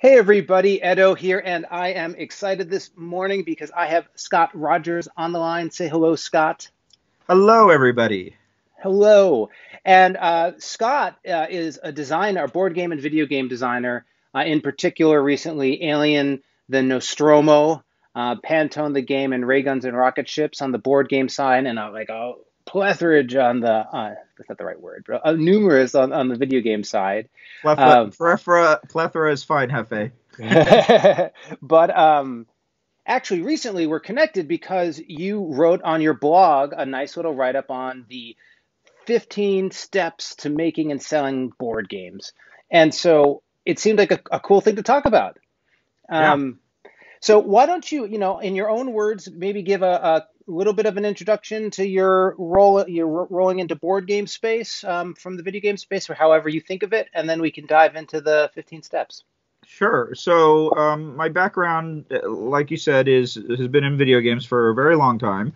Hey everybody, Edo here, and I am excited this morning because I have Scott Rogers on the line. Say hello, Scott. Hello, everybody. Hello. And uh, Scott uh, is a designer, a board game and video game designer. Uh, in particular, recently, Alien the Nostromo, uh, Pantone the game, and Ray Guns and Rocket Ships on the board game side, and uh, like a plethora on the, uh, that's not the right word, but, numerous on, on the video game side. Plethora, um, plethora, plethora is fine, Hefe. but um, actually, recently we're connected because you wrote on your blog a nice little write up on the 15 steps to making and selling board games. And so it seemed like a, a cool thing to talk about. Um, yeah. So why don't you, you know, in your own words, maybe give a, a little bit of an introduction to your role, your rolling into board game space um, from the video game space, or however you think of it, and then we can dive into the 15 steps. Sure. So um, my background, like you said, is has been in video games for a very long time,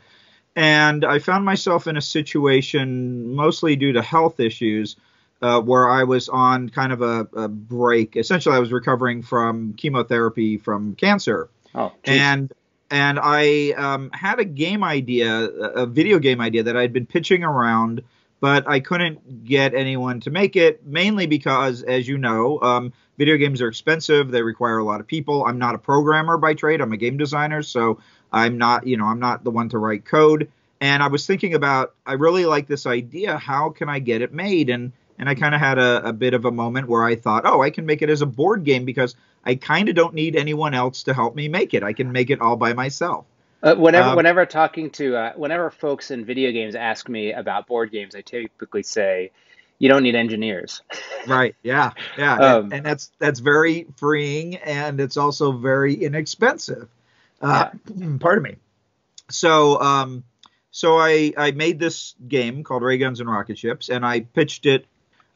and I found myself in a situation mostly due to health issues. Uh, where I was on kind of a, a, break. Essentially, I was recovering from chemotherapy from cancer. Oh, and and I um, had a game idea, a video game idea that I'd been pitching around, but I couldn't get anyone to make it, mainly because, as you know, um, video games are expensive. They require a lot of people. I'm not a programmer by trade. I'm a game designer, so I'm not, you know, I'm not the one to write code. And I was thinking about, I really like this idea. How can I get it made? And and I kind of had a, a bit of a moment where I thought, oh, I can make it as a board game because I kind of don't need anyone else to help me make it. I can make it all by myself. Uh, whenever, um, whenever talking to, uh, whenever folks in video games ask me about board games, I typically say, "You don't need engineers." right. Yeah. Yeah. Um, and, and, that's that's very freeing, and it's also very inexpensive. Uh, yeah. Pardon me. So, um, so I I made this game called Ray Guns and Rocket Ships, and I pitched it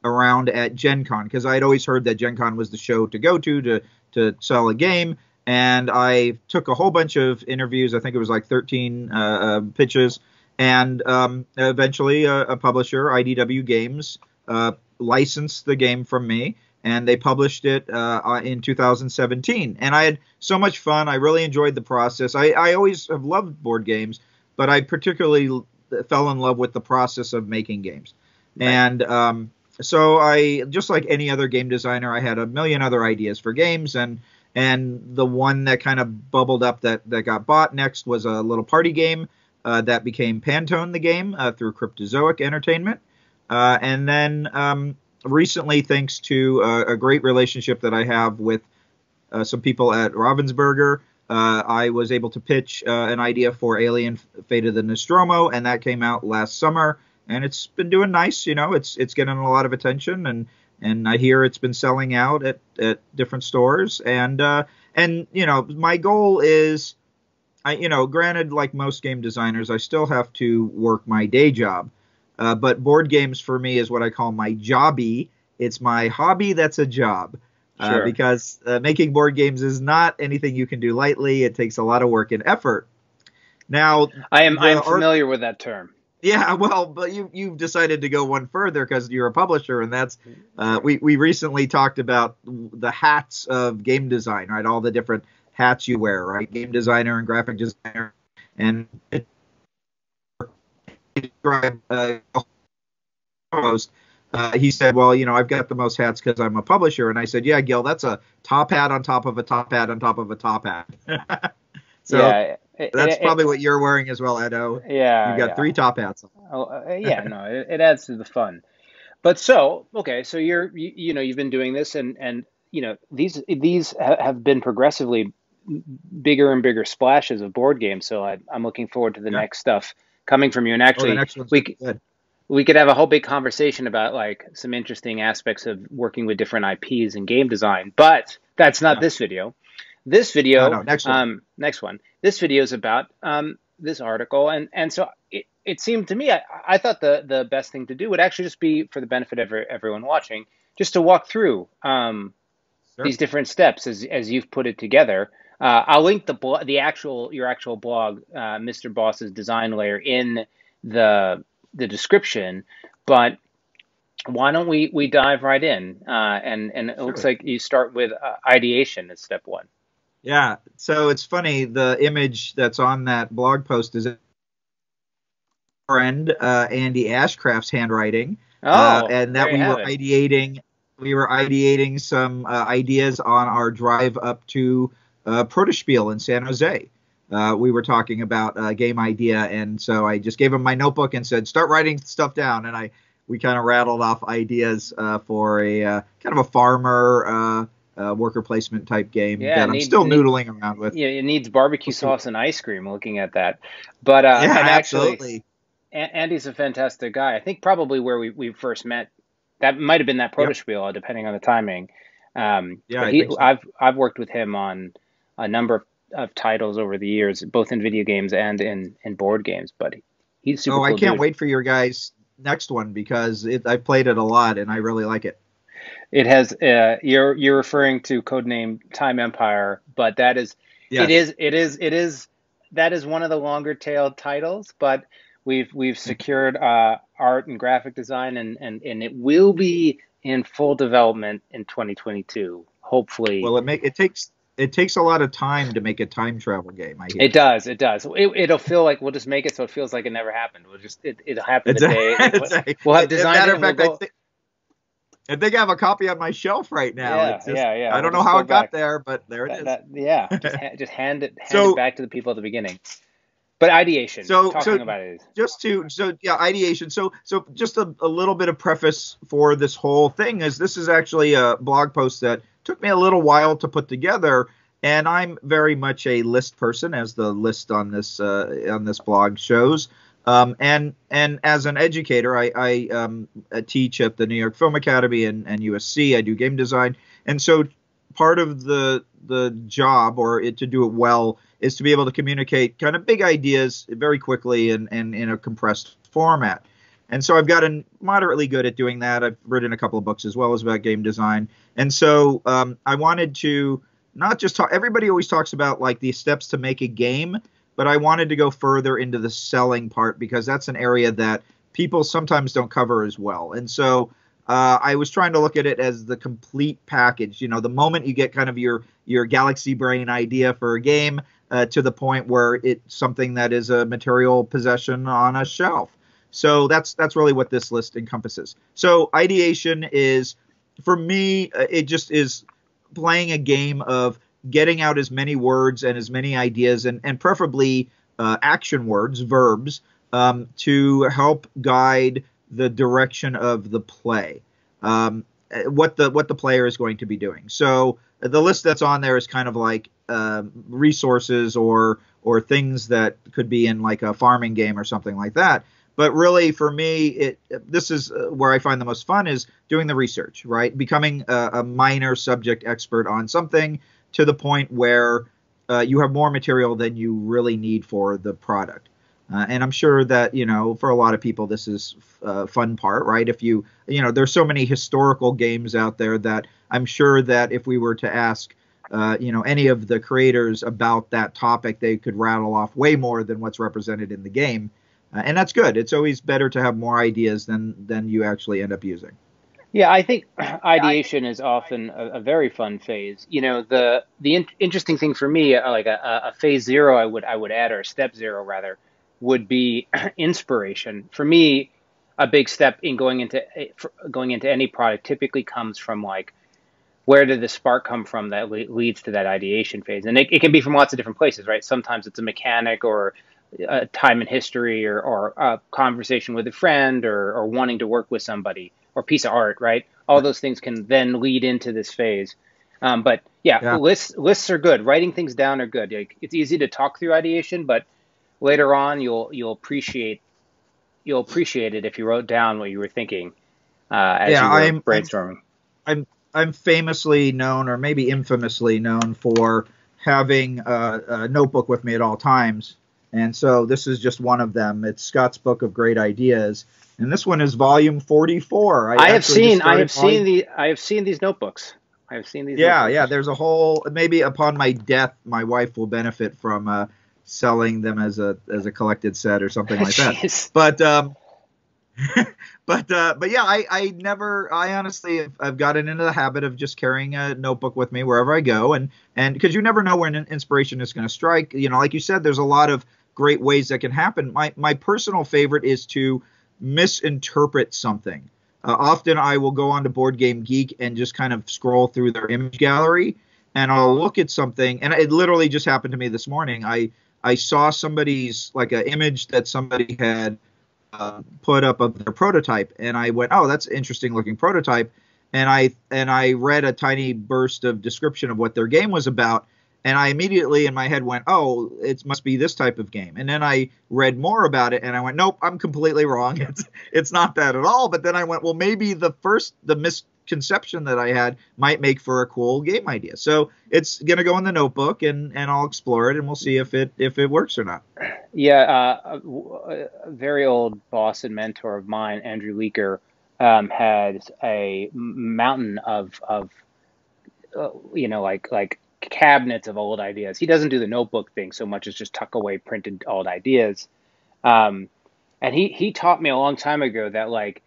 around at Gen Con because I had always heard that Gen Con was the show to go to to to sell a game. And I took a whole bunch of interviews. I think it was like 13 uh, uh, pitches. And um, eventually, a, a, publisher, IDW Games, uh, licensed the game from me, and they published it uh, uh, in 2017. And I had so much fun. I really enjoyed the process. I, I always have loved board games, but I particularly fell in love with the process of making games. Right. And um, so I just like any other game designer, I had a million other ideas for games and and the one that kind of bubbled up that that got bought next was a little party game uh, that became Pantone the game uh, through Cryptozoic Entertainment, uh, and then um, recently, thanks to a, a, great relationship that I have with uh, some people at Ravensburger. Uh, I was able to pitch uh, an idea for Alien Fate of the Nostromo, and that came out last summer and it's been doing nice. You know, it's it's getting a lot of attention, and and I hear it's been selling out at at different stores, and uh, and you know, my goal is. I, you know, granted, like most game designers, I still have to work my day job. Uh, but board games for me is what I call my jobby. It's my hobby that's a job. Uh, sure. because uh, making board games is not anything you can do lightly. It takes a lot of work and effort. Now, I am I am familiar with that term. Yeah, well, but you you've decided to go one further because you're a publisher, and that's uh, we we recently talked about the hats of game design, right? All the different hats you wear, right? Game designer and graphic designer, and it, uh, host. Uh, he said, "Well, you know, I've got the most hats because I'm a publisher." And I said, "Yeah, Gil, that's a top hat on top of a top hat on top of a top hat." so yeah, that's it, probably it, what you're wearing as well, Edo. Yeah, You've got yeah. three top hats. Oh, uh, yeah, no, it, adds to the fun. But so, okay, so you're you, you, know you've been doing this, and and you know these these have been progressively bigger and bigger splashes of board games. So I, am looking forward to the yeah. next stuff coming from you. And actually, oh, we we could have a whole big conversation about like some interesting aspects of working with different IPs and game design. But that's not yeah. this video. This video, no, no, next one. Um, next one. This video is about um, this article, and and so it, it seemed to me, I, I thought the the best thing to do would actually just be for the benefit of everyone watching, just to walk through um, sure. these different steps as as you've put it together. Uh, I'll link the the actual your actual blog, uh, Mr. Boss's Design Lair, in the the description. But why don't we we dive right in? Uh, and and it sure. looks like you start with uh, ideation as step one. Yeah. So it's funny. The image that's on that blog post is a friend uh, Andy Ashcraft's handwriting. Oh, uh, and that we were it. ideating. We were ideating some uh, ideas on our drive up to uh, Protospiel in San Jose. Uh, we were talking about a game idea, and so I just gave him my notebook and said, "Start writing stuff down." And I we kind of rattled off ideas uh, for a uh, kind of a farmer uh, uh, worker placement type game yeah, that I'm still noodling around with. Yeah, it needs barbecue sauce and ice cream. Looking at that, but uh, yeah, actually, absolutely. Andy's a fantastic guy. I think probably where we, we first met, that might have been that Protospiel, yep. depending on the timing. Um, yeah, he, so. I've I've worked with him on a number of, of, titles over the years, both in video games and in, in board games. But he's super. Oh, cool I can't dude. wait for your guys' next one because it, I've played it a lot and I really like it. It has. Uh, you're you're referring to codename Time Empire, but that is yes. it is it is it is that is one of the longer tailed titles, but we've we've secured uh, art and graphic design, and, and and it will be in full development in 2022. Hopefully. Well, it make it takes it takes a lot of time to make a time travel game. I hear. It does. It does. It, will feel like we'll just make it so it feels like it never happened. We'll just it, it'll happen it's the day. A, we'll have designed it. Fact, we'll I, think, I think I have a copy on my shelf right now. Yeah, just, yeah, yeah. I don't know how it back. got there, but there it that, is. That, yeah, just, ha- just, hand it hand so, it back to the people at the beginning. But ideation. So, talking so about it. Just to so yeah, ideation. So so just a, a little bit of preface for this whole thing is this is actually a blog post that took me a little while to put together, and I'm very much a list person, as the list on this uh, on this blog shows. Um, and and as an educator, I, I um, teach at the New York Film Academy and, and USC. I do game design, and so part of the the job or it to do it well is to be able to communicate kind of big ideas very quickly and, and in a compressed format. And so I've gotten moderately good at doing that. I've written a couple of books as well as about game design. And so um, I wanted to not just talk, everybody always talks about like the steps to make a game, but I wanted to go further into the selling part because that's an area that people sometimes don't cover as well. And so uh, I was trying to look at it as the complete package. You know, the moment you get kind of your your galaxy brain idea for a game, uh, to the point where it's something that is a material possession on a shelf. So that's that's really what this list encompasses. So ideation is, for me, uh, it just is playing a game of getting out as many words and as many ideas and and preferably uh, action words, verbs, um, to help guide the direction of the play. Um, what the what the player is going to be doing. So the list that's on there is kind of like uh, resources or or things that could be in like a farming game or something like that. But really, for me, it this is uh, where I find the most fun is doing the research, right? Becoming a, a minor subject expert on something to the point where uh, you have more material than you really need for the product. Uh, and I'm sure that you know for a lot of people this is a uh, fun part, right? If you you know there's so many historical games out there that I'm sure that if we were to ask uh, you know any of the creators about that topic, they could rattle off way more than what's represented in the game, uh, and that's good. It's always better to have more ideas than than you actually end up using. Yeah, I think ideation is often a, a very fun phase. You know, the the in- interesting thing for me, uh, like a, a phase zero, I would I would add or step zero rather would be inspiration. For me, a big step in going into going into any product typically comes from like where did the spark come from that leads to that ideation phase and it, it can be from lots of different places right sometimes it's a mechanic or a time in history or, or a conversation with a friend or, or wanting to work with somebody or piece of art right? All those things can then lead into this phase. Um, but yeah, yeah, lists lists are good. Writing things down are good. Like, it's easy to talk through ideation but later on you'll you'll appreciate you'll appreciate it if you wrote down what you were thinking uh, as yeah, you were I'm, brainstorming. I'm I'm famously known, or maybe infamously known, for having a, a, notebook with me at all times, and so this is just one of them. It's Scott's Book of Great Ideas, and this one is volume 44. I, I have seen I have volume... seen the I have seen these notebooks. I have seen these. Yeah, notebooks. yeah. There's a whole. Maybe upon my death, my wife will benefit from uh, selling them as a as a collected set or something like that. but um, but uh, but yeah, I, I never I honestly I've gotten into the habit of just carrying a notebook with me wherever I go, and and because you never know when inspiration is going to strike. You know, like you said, there's a lot of great ways that can happen. My my personal favorite is to misinterpret something. Uh, often I will go onto Board Game Geek and just kind of scroll through their image gallery, and I'll look at something, and it literally just happened to me this morning. I I saw somebody's like an image that somebody had uh, put up of their prototype, and I went, "Oh, that's interesting looking prototype." And I and I read a tiny burst of description of what their game was about, and I immediately in my head went, "Oh, it must be this type of game." And then I read more about it, and I went, "Nope, I'm completely wrong. It's it's not that at all." But then I went, "Well, maybe the first the misconception that I had might make for a cool game idea. So it's gonna go in the notebook and and I'll explore it and we'll see if it if it works or not. Yeah, uh, a, very old boss and mentor of mine, Andrew Leaker, um, had a mountain of of uh, you know like like cabinets of old ideas. He doesn't do the notebook thing so much as just tuck away printed old ideas. Um, and he he taught me a long time ago that like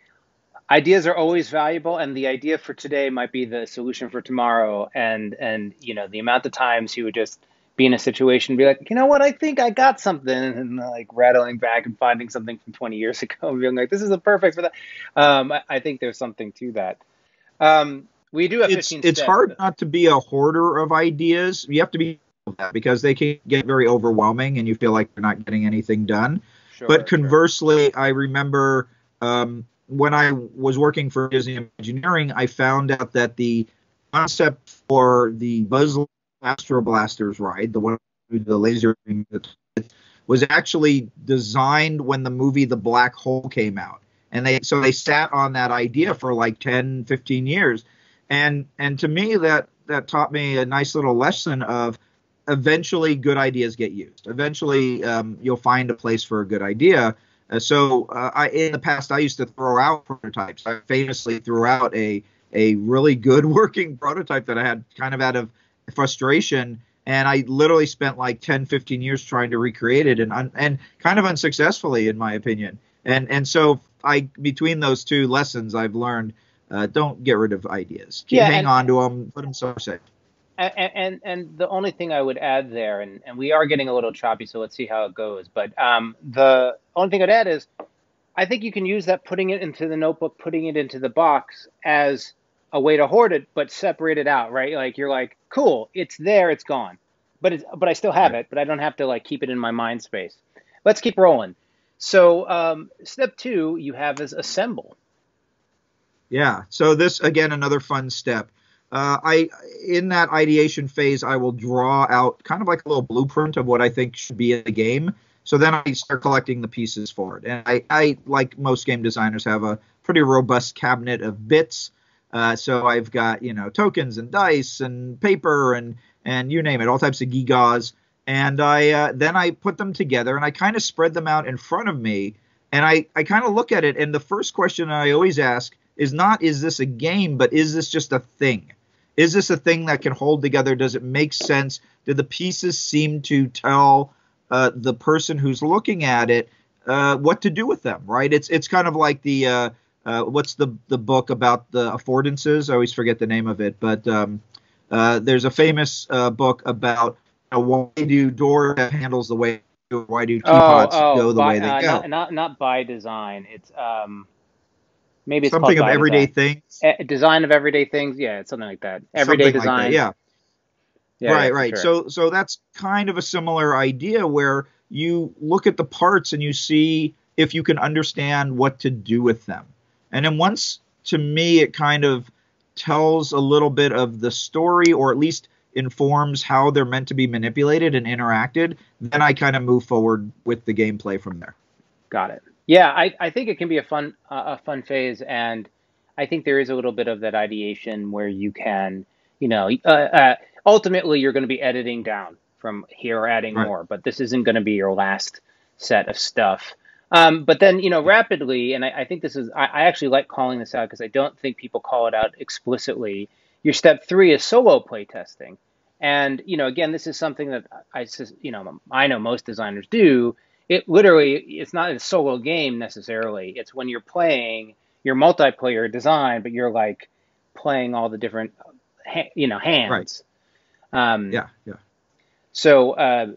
ideas are always valuable and the idea for today might be the solution for tomorrow and and you know the amount of times he would just be in a situation be like you know what i think i got something and like rattling back and finding something from 20 years ago and being like this is a perfect for that um, I, I, think there's something to that um, we do have it's, it's hard not to be a hoarder of ideas you have to be because they can get very overwhelming and you feel like you're not getting anything done sure, but conversely sure. i remember um, when I was working for Disney Imagineering, I found out that the concept for the Buzz Astro Blasters ride, the one with the laser was actually designed when the movie The Black Hole came out. And they so they sat on that idea for like 10, 15 years. And and to me that that taught me a nice little lesson of eventually good ideas get used. Eventually um, you'll find a place for a good idea uh, so uh, I, in the past, I used to throw out prototypes. I famously threw out a a really good working prototype that I had kind of out of frustration. And I literally spent like 10, 15 years trying to recreate it and, and kind of unsuccessfully, in my opinion. And, and so I, between those two lessons I've learned, uh, don't get rid of ideas. Keep, yeah, hang and, on to them, put them so safe and, and, and the only thing I would add there, and, and we are getting a little choppy, so let's see how it goes. But um, the only thing I'd add is, I think you can use that putting it into the notebook, putting it into the box as a way to hoard it, but separate it out, right? Like you're like, cool, it's there, it's gone, but it's but I still have it, but I don't have to like keep it in my mind space. Let's keep rolling. So um, step two, you have is assemble. Yeah. So this again, another fun step uh, I in that ideation phase, I will draw out kind of like a little blueprint of what I think should be in the game. So then I start collecting the pieces for it. And I, I like most game designers, have a pretty robust cabinet of bits. Uh, so I've got you know tokens and dice and paper and and you name it, all types of gigas. And I uh, then I put them together and I kind of spread them out in front of me. And I, I kind of look at it. And the first question I always ask is not is this a game, but is this just a thing? Is this a thing that can hold together? Does it make sense? Do the pieces seem to tell uh, the person who's looking at it uh, what to do with them? Right? It's it's kind of like the uh, uh what's the the book about the affordances? I always forget the name of it, but um, uh, there's a famous uh, book about why do door handles the way why do teapots oh, oh, go the by, way they go? Not, not, not by design. It's um, Maybe it's something of everyday design. things. Eh, design of everyday things. Yeah, it's something like that. Everyday something design. Like yeah. yeah. Right, yeah, right. Sure. So so that's kind of a similar idea where you look at the parts and you see if you can understand what to do with them. And then once to me it kind of tells a little bit of the story or at least informs how they're meant to be manipulated and interacted, then I kind of move forward with the gameplay from there. Got it. Yeah, I, I think it can be a fun uh, a fun phase, and I think there is a little bit of that ideation where you can, you know, uh, uh, ultimately you're going to be editing down from here or adding right. more, but this isn't going to be your last set of stuff. Um, but then, you know, rapidly, and I, I think this is, I, I, actually like calling this out because I don't think people call it out explicitly. Your step three is solo playtesting. And, you know, again, this is something that I, you know, I know most designers do it literally it's not a solo game necessarily. It's when you're playing your multiplayer design, but you're like playing all the different you know hands. Right. Um, yeah, yeah. So, uh,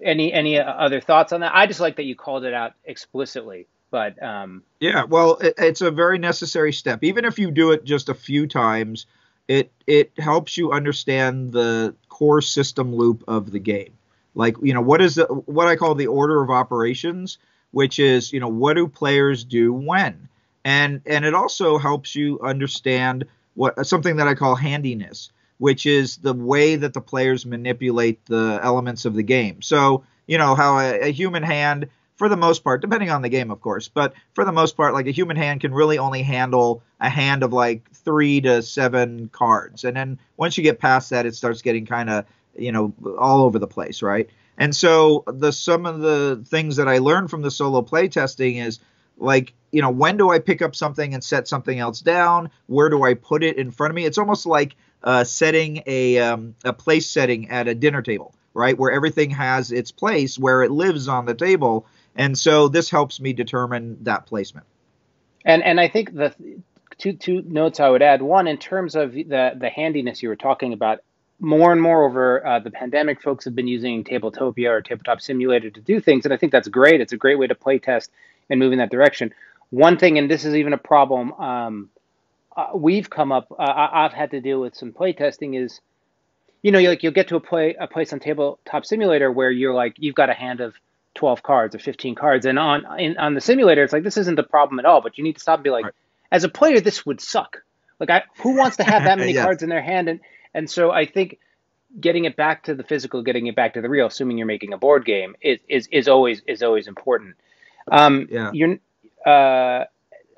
any any other thoughts on that? I just like that you called it out explicitly. But um, yeah, well, it, it's a very necessary step. Even if you do it just a few times, it it helps you understand the core system loop of the game. Like you know what is the what I call the order of operations, which is you know what do players do when, and and it also helps you understand what something that I call handiness, which is the way that the players manipulate the elements of the game. So you know how a, a human hand for the most part, depending on the game, of course, but for the most part, like a human hand can really only handle a hand of like three to seven cards. And then once you get past that, it starts getting kind of, you know, all over the place, right? And so the some of the things that I learned from the solo play testing is like, you know, when do I pick up something and set something else down? Where do I put it in front of me? It's almost like uh, setting a um, a place setting at a dinner table, right? Where everything has its place, where it lives on the table and so this helps me determine that placement. And and I think the two two notes I would add. One, in terms of the the handiness you were talking about, more and more over uh, the pandemic, folks have been using Tabletopia or Tabletop Simulator to do things, and I think that's great. It's a great way to play test and move in that direction. One thing, and this is even a problem um, uh, we've come up, uh, I've had to deal with some play testing is, you know, like you'll get to a play a place on Tabletop Simulator where you're like you've got a hand of 12 cards or 15 cards. And on in, on the simulator, it's like this isn't the problem at all. But you need to stop and be like, right. as a player, this would suck. Like, I, who wants to have that many cards in their hand? And and so I think getting it back to the physical, getting it back to the real, assuming you're making a board game, is is, is always is always important. Um, yeah. You're. Uh,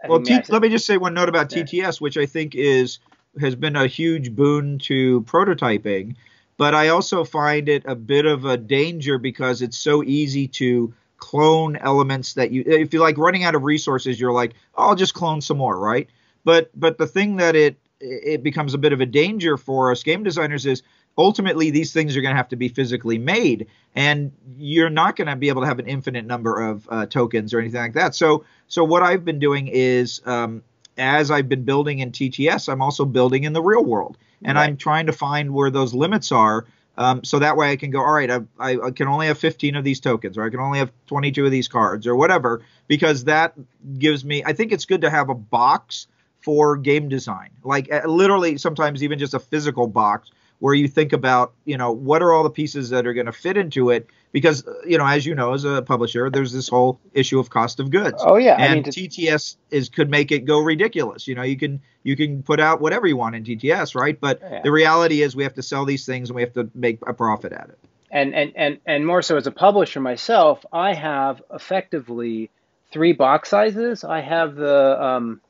well, T- let me just say one note about TTS, which I think is has been a huge boon to prototyping but I also find it a bit of a danger because it's so easy to clone elements that you if you like running out of resources you're like oh, I'll just clone some more right but but the thing that it it becomes a bit of a danger for us game designers is ultimately these things are going to have to be physically made and you're not going to be able to have an infinite number of uh, tokens or anything like that so so what i've been doing is um, as i've been building in tts i'm also building in the real world and right. I'm trying to find where those limits are. Um, so that way I can go, all right, I, I, can only have 15 of these tokens, or I can only have 22 of these cards, or whatever, because that gives me. I think it's good to have a box for game design, like uh, literally sometimes even just a physical box where you think about, you know, what are all the pieces that are going to fit into it, because uh, you know, as you know, as a publisher, there's this whole issue of cost of goods. Oh yeah, and I mean. TTS is could make it go ridiculous. You know, you can you can put out whatever you want in TTS, right? But yeah. the reality is, we have to sell these things and we have to make a profit at it. And and and and more so as a publisher myself, I have effectively three box sizes. I have the um,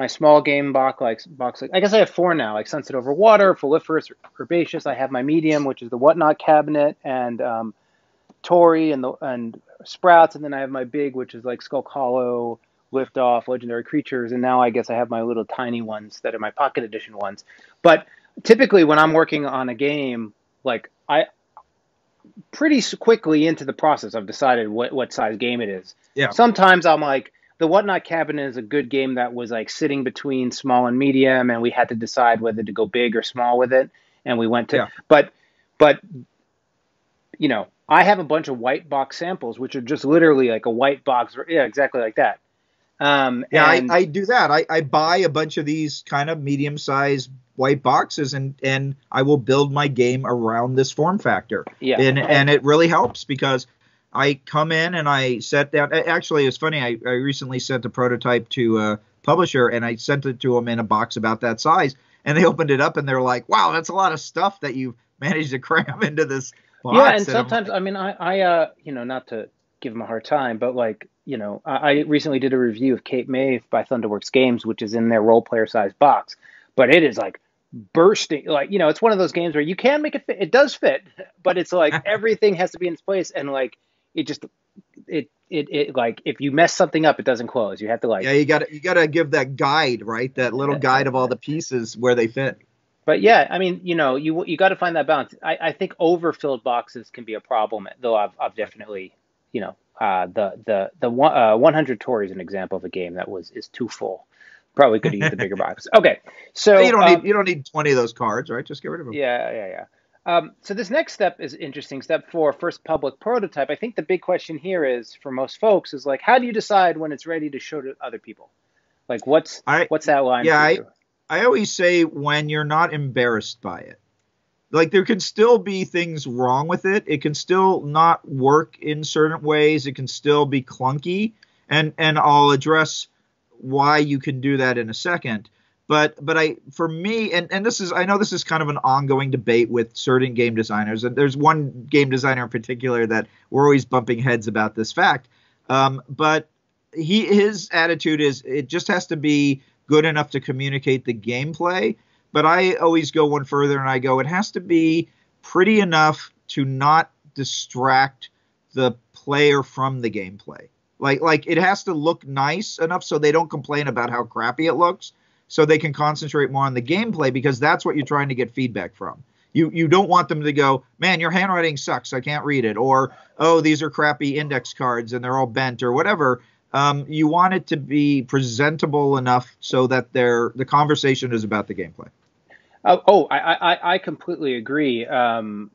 my small game box like box like I guess I have four now, like Sunset Over Water, Foliferous, Herbaceous. I have my medium, which is the Whatnot cabinet, and um, Tori and the and Sprouts, and then I have my big, which is like Skull Hollow, Liftoff, Legendary Creatures, and now I guess I have my little tiny ones that are my Pocket Edition ones. But typically, when I'm working on a game, like I pretty quickly into the process, I've decided what what size game it is. Yeah. Sometimes I'm like, the Whatnot Cabinet is a good game that was like sitting between small and medium, and we had to decide whether to go big or small with it, and we went to. Yeah. But, but, you know, I have a bunch of white box samples, which are just literally like a white box. Yeah, exactly like that. Um, yeah, and, I, I, do that. I, I buy a bunch of these kind of medium sized white boxes and and I will build my game around this form factor. Yeah. And and it really helps because I come in and I set down. Actually, it's funny. I, I recently sent a prototype to a publisher and I sent it to them in a box about that size. And they opened it up and they're like, "Wow, that's a lot of stuff that you've managed to cram into this box." Yeah, and, and sometimes like, I mean, I, I, uh, you know, not to give them a hard time, but like, you know, I, I recently did a review of Cape May by Thunderworks Games, which is in their Roll Player size box, but it is like bursting like you know it's one of those games where you can make it fit it does fit but it's like everything has to be in its place and like it just it it, it like if you mess something up it doesn't close you have to like yeah you got to you got to give that guide right that little guide of all the pieces where they fit but yeah i mean you know you you got to find that balance I, I think overfilled boxes can be a problem though i've, I've definitely you know uh, the the the one, uh, 100 Tori is an example of a game that was is too full. Probably could use the bigger box. Okay, so you don't um, need you don't need 20 of those cards, right? Just get rid of them. Yeah, yeah, yeah. Um, so this next step is interesting. Step four, first public prototype. I think the big question here is for most folks is like, how do you decide when it's ready to show to other people? Like, what's I, what's that line? Yeah, I, I always say when you're not embarrassed by it. Like there can still be things wrong with it. It can still not work in certain ways. It can still be clunky, and and I'll address why you can do that in a second but but I for me and and this is I know this is kind of an ongoing debate with certain game designers and there's one game designer in particular that we're always bumping heads about this fact. Um, but he his attitude is it just has to be good enough to communicate the gameplay. But I always go one further and I go it has to be pretty enough to not distract the player from the gameplay. Like like it has to look nice enough so they don't complain about how crappy it looks so they can concentrate more on the gameplay because that's what you're trying to get feedback from. You you don't want them to go, man, your handwriting sucks, I can't read it, or oh, these are crappy index cards and they're all bent or whatever. Um, you want it to be presentable enough so that they're, the conversation is about the gameplay. Oh, oh I, I, I completely agree. Um,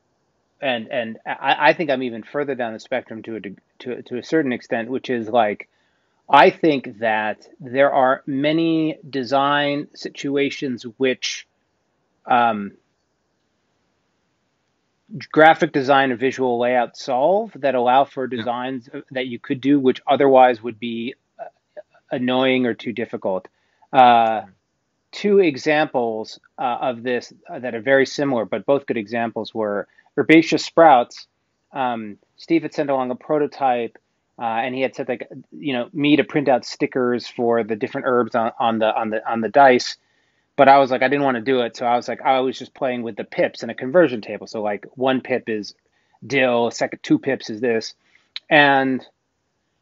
and and I, I think I'm even further down the spectrum to a to to a certain extent, which is like I think that there are many design situations which um, graphic design and visual layout solve that allow for designs yeah. that you could do which otherwise would be uh, annoying or too difficult. Uh, two examples uh, of this uh, that are very similar, but both good examples were herbaceous sprouts. Um, Steve had sent along a prototype uh, and he had said like you know me to print out stickers for the different herbs on, on the on the on the dice. But i was like i didn't want to do it. So i was like i was just playing with the pips in a conversion table. So like one pip is dill second two pips is this. And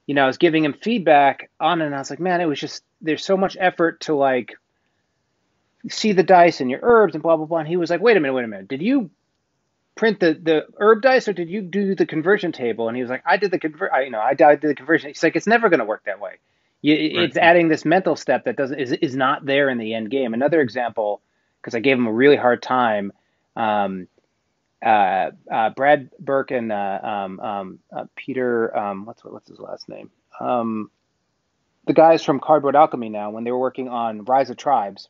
you know i was giving him feedback on it. And i was like man it was just there's so much effort to like see the dice and your herbs and blah blah blah. And he was like wait a minute wait a minute. Did you print the the herb dice or did you do the conversion table? And he was like i did the convert i you know i did the conversion. He's like it's never going to work that way. You, right. it's adding this mental step that doesn't is, is not there in the end game. Another example because i gave him a really hard time um, uh, uh, Brad Brooks and uh, um, um, uh, peter um, what's what's his last name? Um, the guys from cardboard alchemy now when they were working on rise of tribes.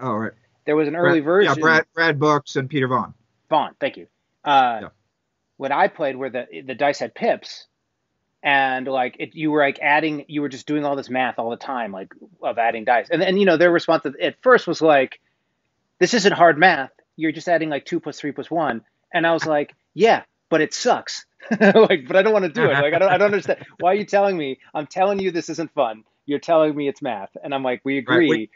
Oh right. There was an early Brad, version. Yeah brad Brad Brooks and peter vaughan Vaughan, thank you. Uh, yeah. What I played where the the dice had pips, and like it, you were like adding, you were just doing all this math all the time, like of adding dice, and then you know their response at first was like, "This isn't hard math. You're just adding like two plus three plus one," and I was like, "Yeah, but it sucks." like, but I don't want to do it. Like, I don't, I don't understand. Why are you telling me? I'm telling you this isn't fun. You're telling me it's math, and I'm like, we agree. Right.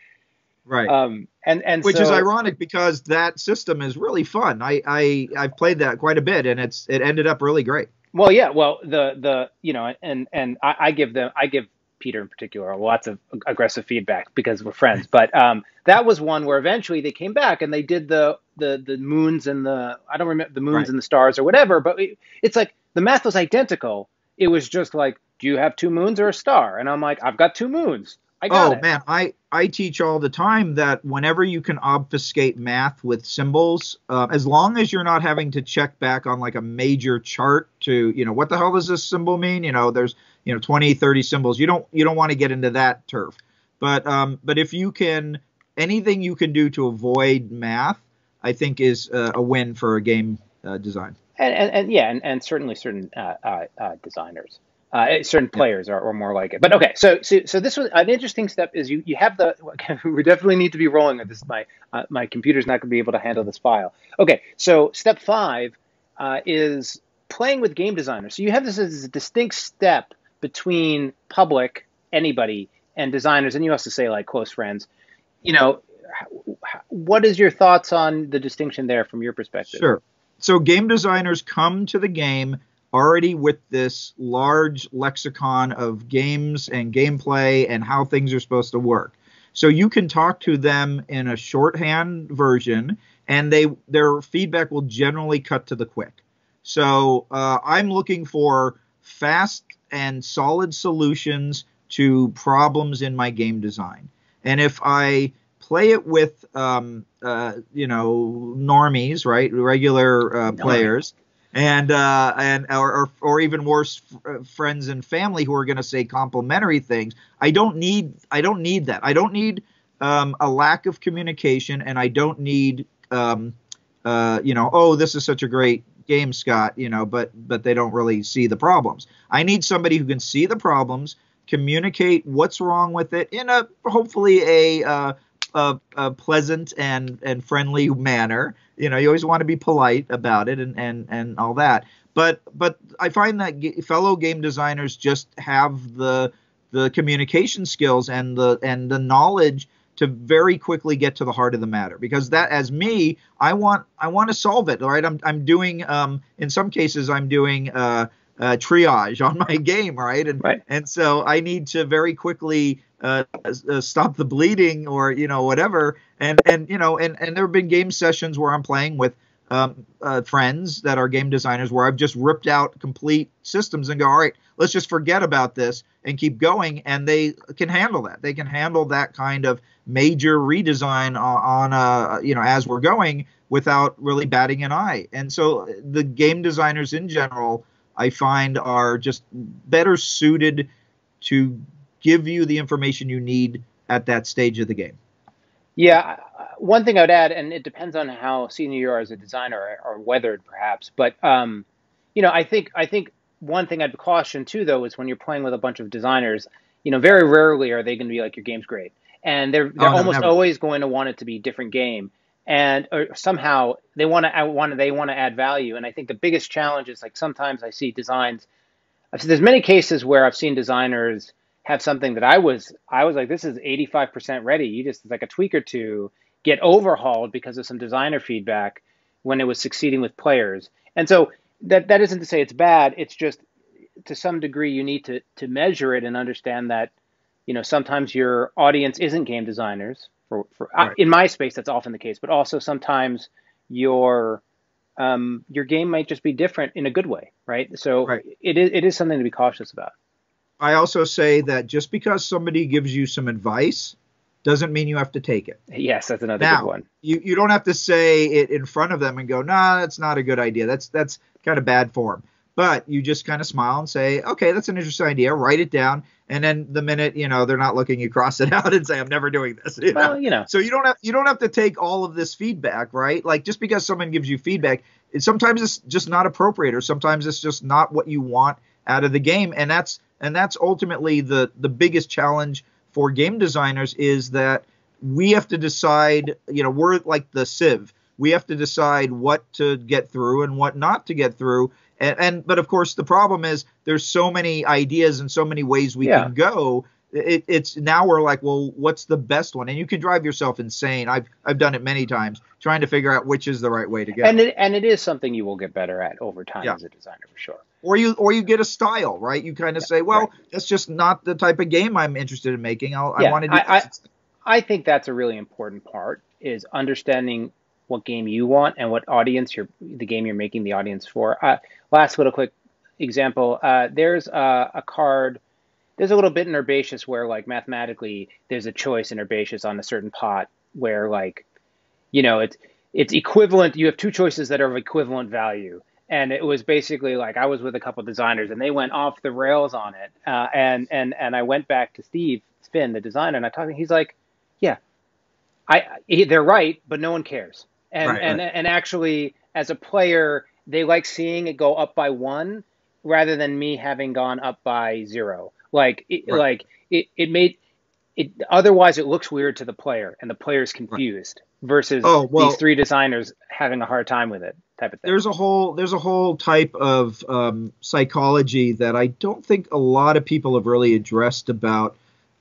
Right. Um, and and which so, is ironic because that system is really fun. I I I've played that quite a bit, and it's it ended up really great. Well, yeah. Well, the the you know, and and I, I give them I give Peter in particular lots of aggressive feedback because we're friends. But um, that was one where eventually they came back and they did the the the moons and the I don't remember the moons right. and the stars or whatever. But it, it's like the math was identical. It was just like, do you have two moons or a star? And I'm like, I've got two moons oh it. man, I I teach all the time that whenever you can obfuscate math with symbols, uh, as long as you're not having to check back on like a major chart to you know what the hell does this symbol mean? You know, there's you know 20, 30 symbols. You don't you don't want to get into that turf. But um, but if you can anything you can do to avoid math, I think is uh, a win for a game uh, design. And, and, and, yeah, and, and certainly certain uh, uh, uh, designers. Uh, certain players are, are, more like it. But okay, so, so so this was an interesting step. Is you you have the we definitely need to be rolling with this. My uh, my computer's not going to be able to handle this file. Okay, so step five uh, is playing with game designers. So you have this as a distinct step between public anybody and designers, and you also say like close friends. You know, what is your thoughts on the distinction there from your perspective? Sure. So game designers come to the game already with this large lexicon of games and gameplay and how things are supposed to work. So you can talk to them in a shorthand version, and they their feedback will generally cut to the quick. So uh, I'm looking for fast and solid solutions to problems in my game design. And if I play it with, um, uh, you know, normies, right, regular uh, players, and uh, and or, or, or even worse, f- uh, friends and family who are going to say complimentary things. I don't need I don't need that. I don't need um, a lack of communication, and I don't need um, uh, you know, oh, this is such a great game, Scott, you know, but but they don't really see the problems. I need somebody who can see the problems, communicate what's wrong with it in a hopefully a uh, a, a, pleasant and and friendly manner. You know, you always want to be polite about it and and and all that. But but I find that fellow game designers just have the the communication skills and the and the knowledge to very quickly get to the heart of the matter because that as me i want i want to solve it all right i'm, I'm doing um, in some cases i'm doing uh, uh, triage on my game right and right. and so i need to very quickly uh, uh, stop the bleeding or you know whatever and and you know and and there have been game sessions where i'm playing with um, uh, friends that are game designers where I've just ripped out complete systems and go, all right, let's just forget about this and keep going. And they can handle that. They can handle that kind of major redesign on, on uh, you know, as we're going without really batting an eye. And so the game designers in general, I find, are just better suited to give you the information you need at that stage of the game. Yeah, one thing I would add, and it depends on how senior you are as a designer or, weathered, perhaps. But um, you know, I think I think one thing I'd caution too, though, is when you're playing with a bunch of designers, you know, very rarely are they going to be like your game's great, and they're they're oh, no, almost never. always going to want it to be a different game, and somehow they want to want they want to add value. And I think the biggest challenge is like sometimes I see designs. There's many cases where I've seen designers have something that I was I was like, this is 85% ready. You just like a tweak or two get overhauled because of some designer feedback when it was succeeding with players. And so that that isn't to say it's bad. It's just to some degree you need to to measure it and understand that you know sometimes your audience isn't game designers. For, for right. in my space, that's often the case. But also sometimes your um, your game might just be different in a good way, right? So right. it is it is something to be cautious about. I also say that just because somebody gives you some advice doesn't mean you have to take it. Yes, that's another now, good one. You you don't have to say it in front of them and go, "Nah, that's not a good idea. That's that's kind of bad form." But you just kind of smile and say, "Okay, that's an interesting idea. Write it down." And then the minute you know they're not looking, you cross it out and say, "I'm never doing this." You well, know? you know. So you don't have you don't have to take all of this feedback, right? Like just because someone gives you feedback, it, sometimes it's just not appropriate, or sometimes it's just not what you want out of the game, and that's and that's ultimately the the biggest challenge for game designers is that we have to decide you know we're like the sieve we have to decide what to get through and what not to get through and, and but of course the problem is there's so many ideas and so many ways we yeah. can go it, it's now we're like, well, what's the best one? And you can drive yourself insane. I've I've done it many times trying to figure out which is the right way to go. And it, and it is something you will get better at over time yeah. as a designer for sure. Or you or you get a style, right? You kind of yeah, say, well, right. that's just not the type of game I'm interested in making. I'll, yeah, I want to do. I, I, I think that's a really important part is understanding what game you want and what audience you're the game you're making the audience for. Uh, last little quick example. Uh, there's a, a card there's a little bit in herbaceous where like mathematically there's a choice in herbaceous on a certain pot where like you know it's it's equivalent you have two choices that are of equivalent value and it was basically like i was with a couple designers and they went off the rails on it uh, and and and i went back to steve Finn, the designer and i talked to him he's like yeah i he, they're right but no one cares and right, and right. and actually as a player they like seeing it go up by one rather than me having gone up by zero like, it, right. like it, it made it. Otherwise, it looks weird to the player, and the player's confused. Right. Versus oh, well, these three designers having a hard time with it, type of thing. There's a whole there's a whole type of um, psychology that I don't think a lot of people have really addressed about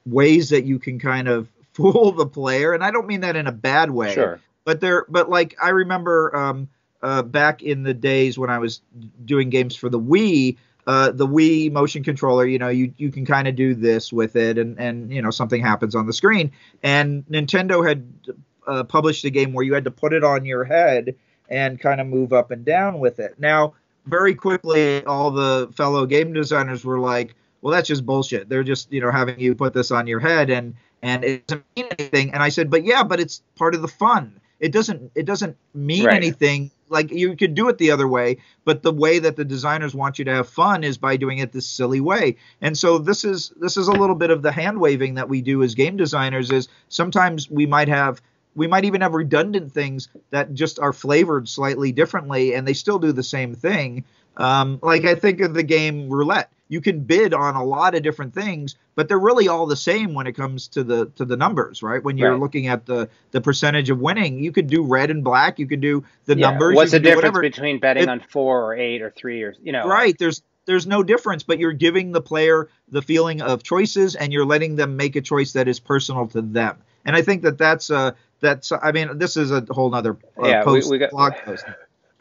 ways that you can kind of fool the player, and I don't mean that in a bad way. Sure. But there, but like I remember um, uh, back in the days when I was doing games for the Wii, uh, the Wii motion controller, you know, you you can kind of do this with it, and and you know something happens on the screen. And Nintendo had uh, published a game where you had to put it on your head and kind of move up and down with it. Now, very quickly, all the fellow game designers were like, well, that's just bullshit. They're just, you know, having you put this on your head and and it doesn't mean anything. And I said, but yeah, but it's part of the fun. It doesn't it doesn't mean right. anything. Like you could do it the other way, but the way that the designers want you to have fun is by doing it this silly way. And so this is this is a little bit of the hand waving that we do as game designers. Is sometimes we might have we might even have redundant things that just are flavored slightly differently, and they still do the same thing. Um, like I think of the game roulette you can bid on a lot of different things, but they're really all the same when it comes to the to the numbers, right? When you're right. looking at the the percentage of winning, you could do red and black, you could do the yeah. numbers. What's the difference between betting it, on four or eight or three or you know? Right. There's there's no difference, but you're giving the player the feeling of choices, and you're letting them make a choice that is personal to them. And I think that that's uh that's I mean this is a whole other uh, yeah, post we, we got, blog post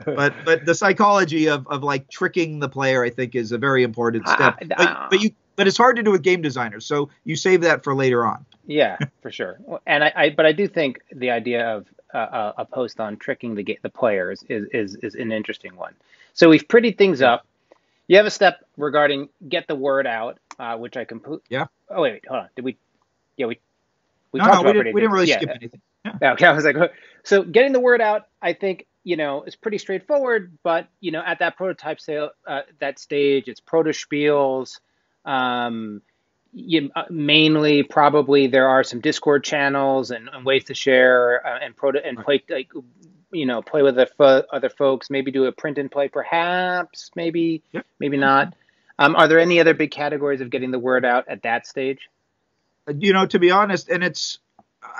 but but the psychology of, of like tricking the player, I think, is a very important step. Uh, but, but you but it's hard to do with game designers, so you save that for later on. Yeah, for sure. And I, I but I do think the idea of uh, a post on tricking the the players is, is is an interesting one. So we've prettied things up. You have a step regarding get the word out, uh, which I complete. Yeah. Oh wait, wait, hold on. Did we? Yeah, we. We no, talked no, we, didn't, we didn't really yeah. skip anything. Yeah. Okay, I was like, so getting the word out, I think you know, is pretty straightforward. But you know, at that prototype sale, uh, that stage, it's Protospiels. Um, you, uh, mainly, probably there are some Discord channels and, and ways to share uh, and proto and play like you know play with other, other folks. Maybe do a print and play, perhaps. Maybe, yep. maybe not. Um, are there any other big categories of getting the word out at that stage? You know, to be honest, and it's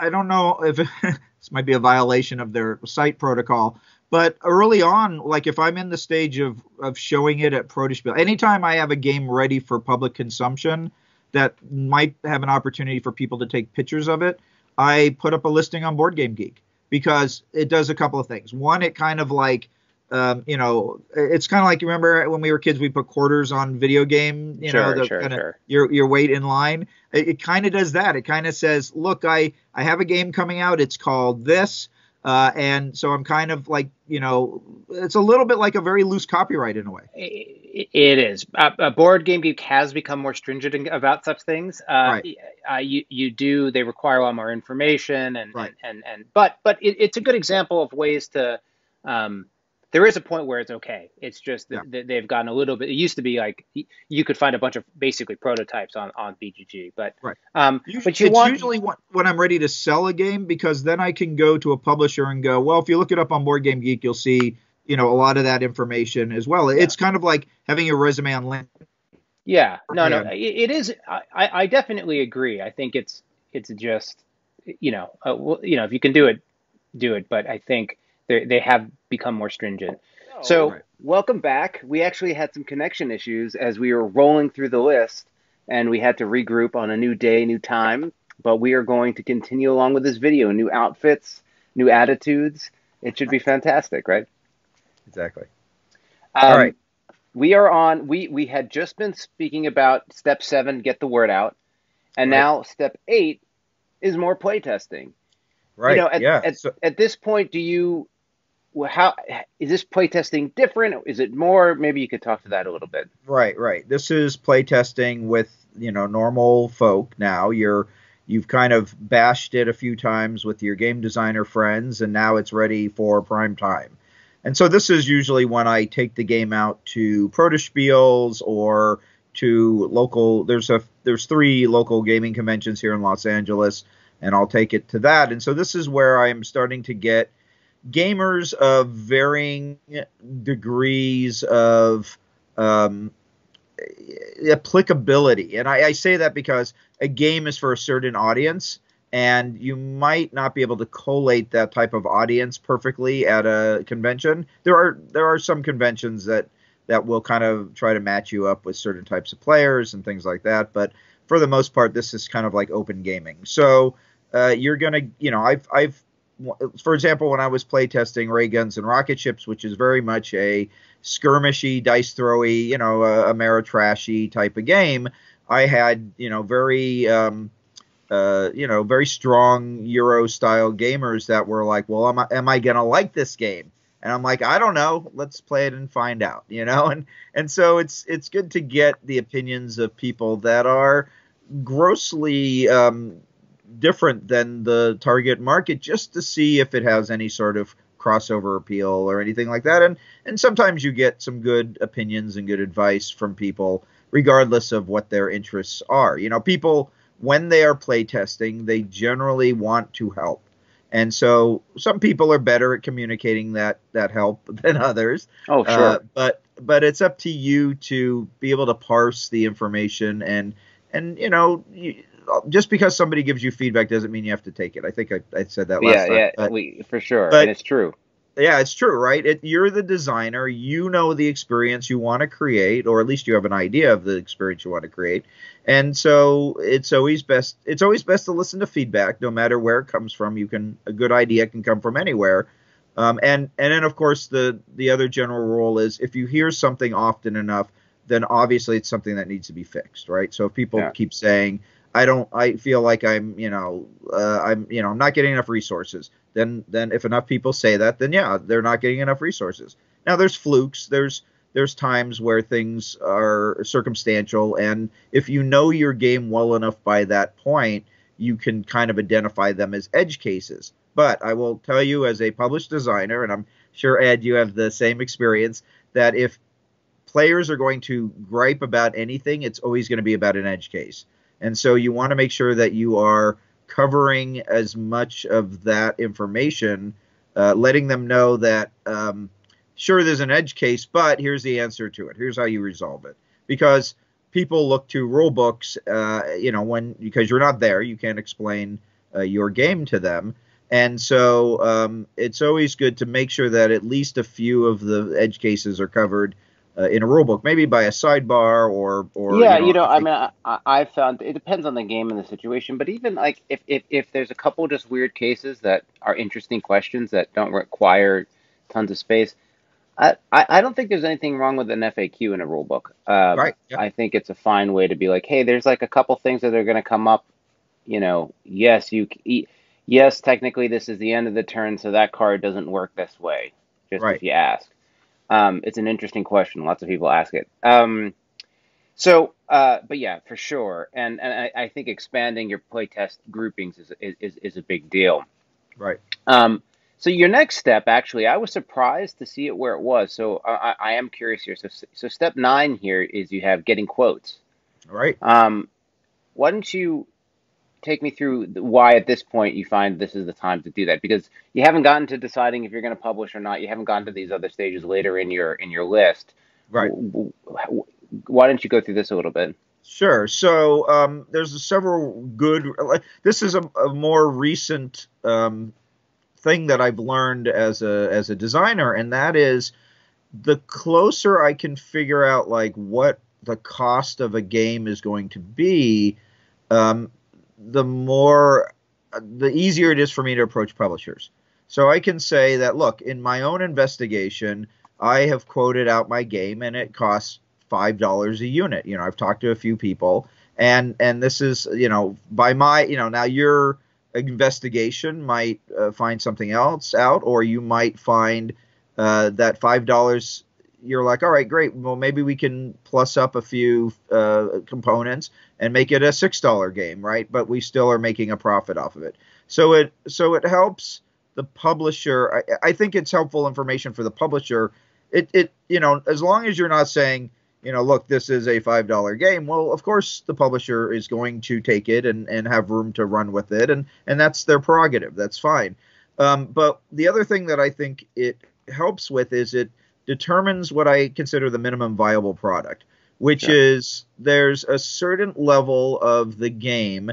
I don't know if this might be a violation of their site protocol, but early on, like if I'm in the stage of of showing it at Protospiel, anytime I have a game ready for public consumption that might have an opportunity for people to take pictures of it, I put up a listing on Board Game Geek because it does a couple of things. One, it kind of like um, you know, it's kind of like you remember when we were kids, we put quarters on video game, you sure, know, the sure, kind of sure. your your wait in line. It, it kind of does that. It kind of says, look, I I have a game coming out. It's called this. Uh, and so I'm kind of like, you know, it's a little bit like a very loose copyright in a way. It is. Uh, a board game geek has become more stringent about such things. Uh, right. Uh, you, you do. They require a lot more information, and right. and, and, and but but it, it's a good example of ways to um, there is a point where it's okay. It's just yeah. that they've gotten a little bit. It used to be like you could find a bunch of basically prototypes on on BGG, but right. Um, usually, but you it's want, usually when I'm ready to sell a game because then I can go to a publisher and go, well, if you look it up on Board Game Geek, you'll see you know a lot of that information as well. Yeah. It's kind of like having your resume on LinkedIn. Yeah, no, no, it, it is. I, I definitely agree. I think it's it's just you know uh, well, you know if you can do it, do it. But I think they they have become more stringent. Oh, so right. welcome back. We actually had some connection issues as we were rolling through the list, and we had to regroup on a new day, new time. But we are going to continue along with this video. New outfits, new attitudes. It should be fantastic, right? Exactly. Um, All right. We are on. We we had just been speaking about step seven, get the word out, and right. now step eight is more playtesting. Right. You know, at, yeah. At, so, at this point, do you how is this playtesting different? Is it more? Maybe you could talk to that a little bit. Right, right. This is playtesting with you know normal folk. Now you're you've kind of bashed it a few times with your game designer friends, and now it's ready for prime time. And so this is usually when I take the game out to Protospiels or to local. There's a there's three local gaming conventions here in Los Angeles, and I'll take it to that. And so this is where I'm starting to get gamers of varying degrees of um, applicability. And I, I, say that because a game is for a certain audience, and you might not be able to collate that type of audience perfectly at a convention. There are there are some conventions that that will kind of try to match you up with certain types of players and things like that. But for the most part, this is kind of like open gaming. So uh, you're gonna, you know, I've I've for example, when I was playtesting ray guns and rocket ships, which is very much a skirmishy, dice throwy, you know, a, a trashy type of game, I had you know very um, uh, you know very strong Euro style gamers that were like, well, am I am I gonna like this game? And I'm like, I don't know. Let's play it and find out, you know. And and so it's it's good to get the opinions of people that are grossly um, different than the target market, just to see if it has any sort of crossover appeal or anything like that. And and sometimes you get some good opinions and good advice from people, regardless of what their interests are. You know, people when they are playtesting, they generally want to help. And so some people are better at communicating that that help than others. Oh, sure. Uh, but but it's up to you to be able to parse the information and and you know you, just because somebody gives you feedback doesn't mean you have to take it. I think I, I said that last yeah, time. Yeah, yeah, we for sure, but, and it's true. Yeah, it's true, right? It, you're the designer. You know the experience you want to create, or at least you have an idea of the experience you want to create. And so it's always best. It's always best to listen to feedback, no matter where it comes from. You can a good idea can come from anywhere. Um, and and then of course the the other general rule is if you hear something often enough, then obviously it's something that needs to be fixed, right? So if people yeah. keep saying, I don't, I feel like I'm, you know, uh, I'm, you know, I'm not getting enough resources. Then, then if enough people say that, then yeah, they're not getting enough resources. Now there's flukes. There's there's times where things are circumstantial, and if you know your game well enough by that point, you can kind of identify them as edge cases. But I will tell you, as a published designer, and I'm sure Ed, you have the same experience, that if players are going to gripe about anything, it's always going to be about an edge case. And so you want to make sure that you are covering as much of that information, uh, letting them know that, um, sure, there's an edge case, but here's the answer to it. Here's how you resolve it. Because people look to rule books, uh, you know, when because you're not there, you can't explain uh, your game to them. And so um, it's always good to make sure that at least a few of the edge cases are covered uh, in a rule book, maybe by a sidebar or or yeah, you know, you know I, mean, I, I found it depends on the game and the situation, but even like if, if if there's a couple just weird cases that are interesting questions that don't require tons of space, I I don't think there's anything wrong with an FAQ in a rule book. Um, right. Yeah. I think it's a fine way to be like, hey, there's like a couple things that are going to come up. You know, yes, you. Yes, technically, this is the end of the turn, so that card doesn't work this way. Just right. if you ask. Um, it's an interesting question. Lots of people ask it. Um, so, uh, but yeah, for sure. And and I, I, think expanding your playtest groupings is, is is a big deal. Right. Um, so your next step, actually, I was surprised to see it where it was. So I, I am curious here. So so step nine here is you have getting quotes. Right. Um, why don't you take me through why at this point you find this is the time to do that because you haven't gotten to deciding if you're going to publish or not. You haven't gotten to these other stages later in your in your list. Right. Why don't you go through this a little bit? Sure. So um, there's several good. This is a, a more recent um, thing that I've learned as a as a designer, and that is the closer I can figure out like what the cost of a game is going to be, um, the more the easier it is for me to approach publishers. So I can say that look, in my own investigation, I have quoted out my game and it costs five dollars a unit. You know, I've talked to a few people, and and this is you know by my you know now your investigation might uh, find something else out, or you might find uh, that five dollars you're like, all right, great. Well, maybe we can plus up a few uh, components and make it a six dollar game, right? But we still are making a profit off of it. So it so it helps the publisher. I, I think it's helpful information for the publisher. It it you know as long as you're not saying you know look this is a five dollar game. Well, of course the publisher is going to take it and and have room to run with it, and and that's their prerogative. That's fine. Um, but the other thing that I think it helps with is it determines what I consider the minimum viable product, which yeah. is there's a certain level of the game.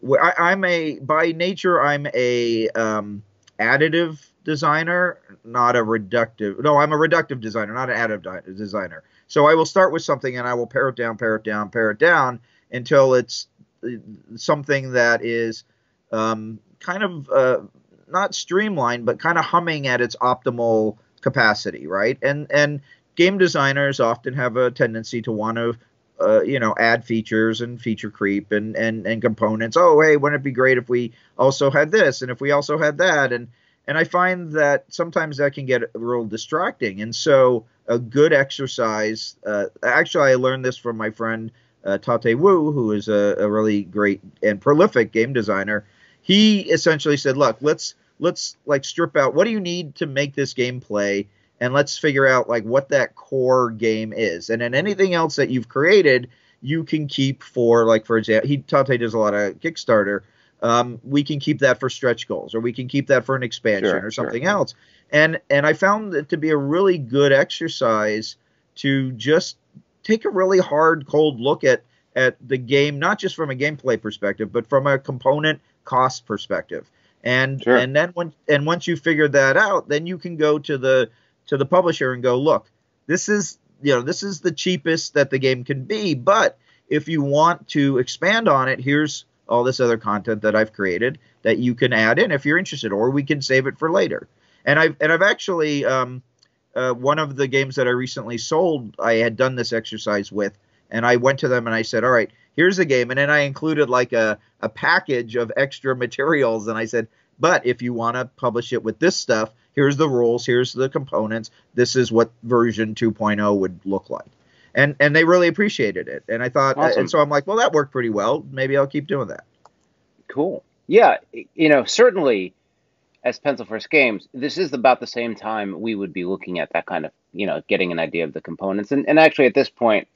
Where I, am a by nature I'm a um, additive designer, not a reductive. No, I'm a reductive designer, not an additive designer. So I will start with something and I will pare it down, pare it down, pare it down until it's uh, something that is um, kind of uh, not streamlined, but kind of humming at its optimal capacity, right? And and game designers often have a tendency to want to uh, you know add features and feature creep and and and components oh hey wouldn't it be great if we also had this and if we also had that and and I find that sometimes that can get a little distracting. And so, a good exercise. Uh, actually, I learned this from my friend uh, Tate Wu, who is a, a, really great and prolific game designer. He essentially said, "Look, let's let's like strip out what do you need to make this game play." And let's figure out like what that core game is, and then anything else that you've created, you can keep for like for example, he Tate does a lot of Kickstarter um, we can keep that for stretch goals or we can keep that for an expansion sure, or something sure. else and and i found it to be a really good exercise to just take a really hard cold look at at the game not just from a gameplay perspective but from a component cost perspective and sure. and then when and once you figure that out then you can go to the to the publisher and go look this is you know this is the cheapest that the game can be but if you want to expand on it here's all this other content that I've created that you can add in if you're interested, or we can save it for later. And I've and I've actually um, uh, one of the games that I recently sold, I had done this exercise with, and I went to them and I said, all right, here's the game, and then I included like a a package of extra materials, and I said, but if you want to publish it with this stuff, here's the rules, here's the components, this is what version 2.0 would look like and and they really appreciated it. And I thought, awesome. and so I'm like, well, that worked pretty well. Maybe I'll keep doing that. Cool. Yeah, you know, certainly as Pencil First Games, this is about the same time we would be looking at that kind of, you know, getting an idea of the components. And and actually, at this point,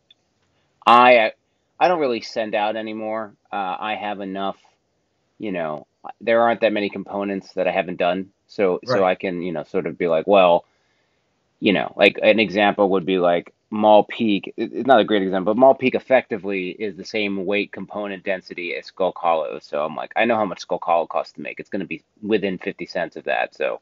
I I don't really send out anymore. Uh, I have enough, you know, there aren't that many components that I haven't done, so right. so I can you know sort of be like, well, you know, like an example would be like Mall Peak, it's not a great example, but Mall Peak effectively is the same weight component density as Skulk Hollow. So I'm like, I know how much Skulk Hollow costs to make. It's going to be within 50 cents of that. So,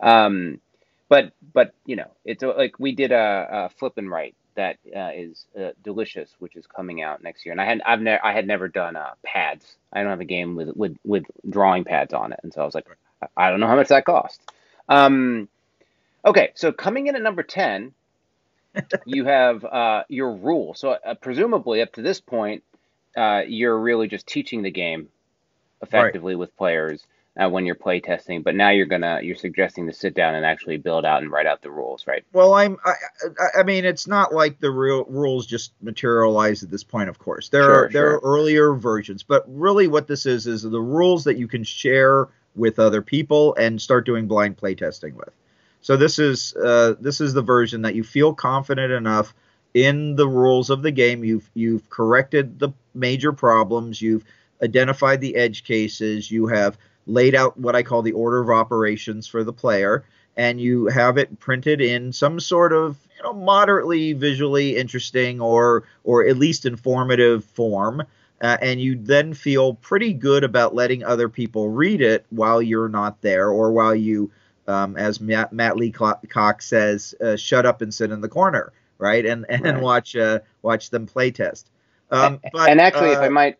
um, but, but, you know, it's like we did a, a flip and write that uh, is uh, delicious, which is coming out next year. And I had, I've never, I had never done uh, pads. I don't have a game with, with, with drawing pads on it. And so I was like, I don't know how much that costs. Um, okay. So coming in at number 10, you have uh, your rule. So uh, presumably, up to this point, uh, you're really just teaching the game effectively right. with players uh, when you're play testing. But now you're gonna you're suggesting to sit down and actually build out and write out the rules, right? Well, I'm I, I mean it's not like the real rules just materialize at this point. Of course, there sure, are there are earlier versions, but really what this is is the rules that you can share with other people and start doing blind play testing with. So this is uh, this is the version that you feel confident enough in the rules of the game. You've you've corrected the major problems. You've identified the edge cases. You have laid out what I call the order of operations for the player, and you have it printed in some sort of you know moderately visually interesting or or at least informative form. Uh, and you then feel pretty good about letting other people read it while you're not there or while you um, as Matt, Matt Leacock says, uh, shut up and sit in the corner, right? And and right. watch uh, watch them play test. Um, but, and actually, uh, if I might,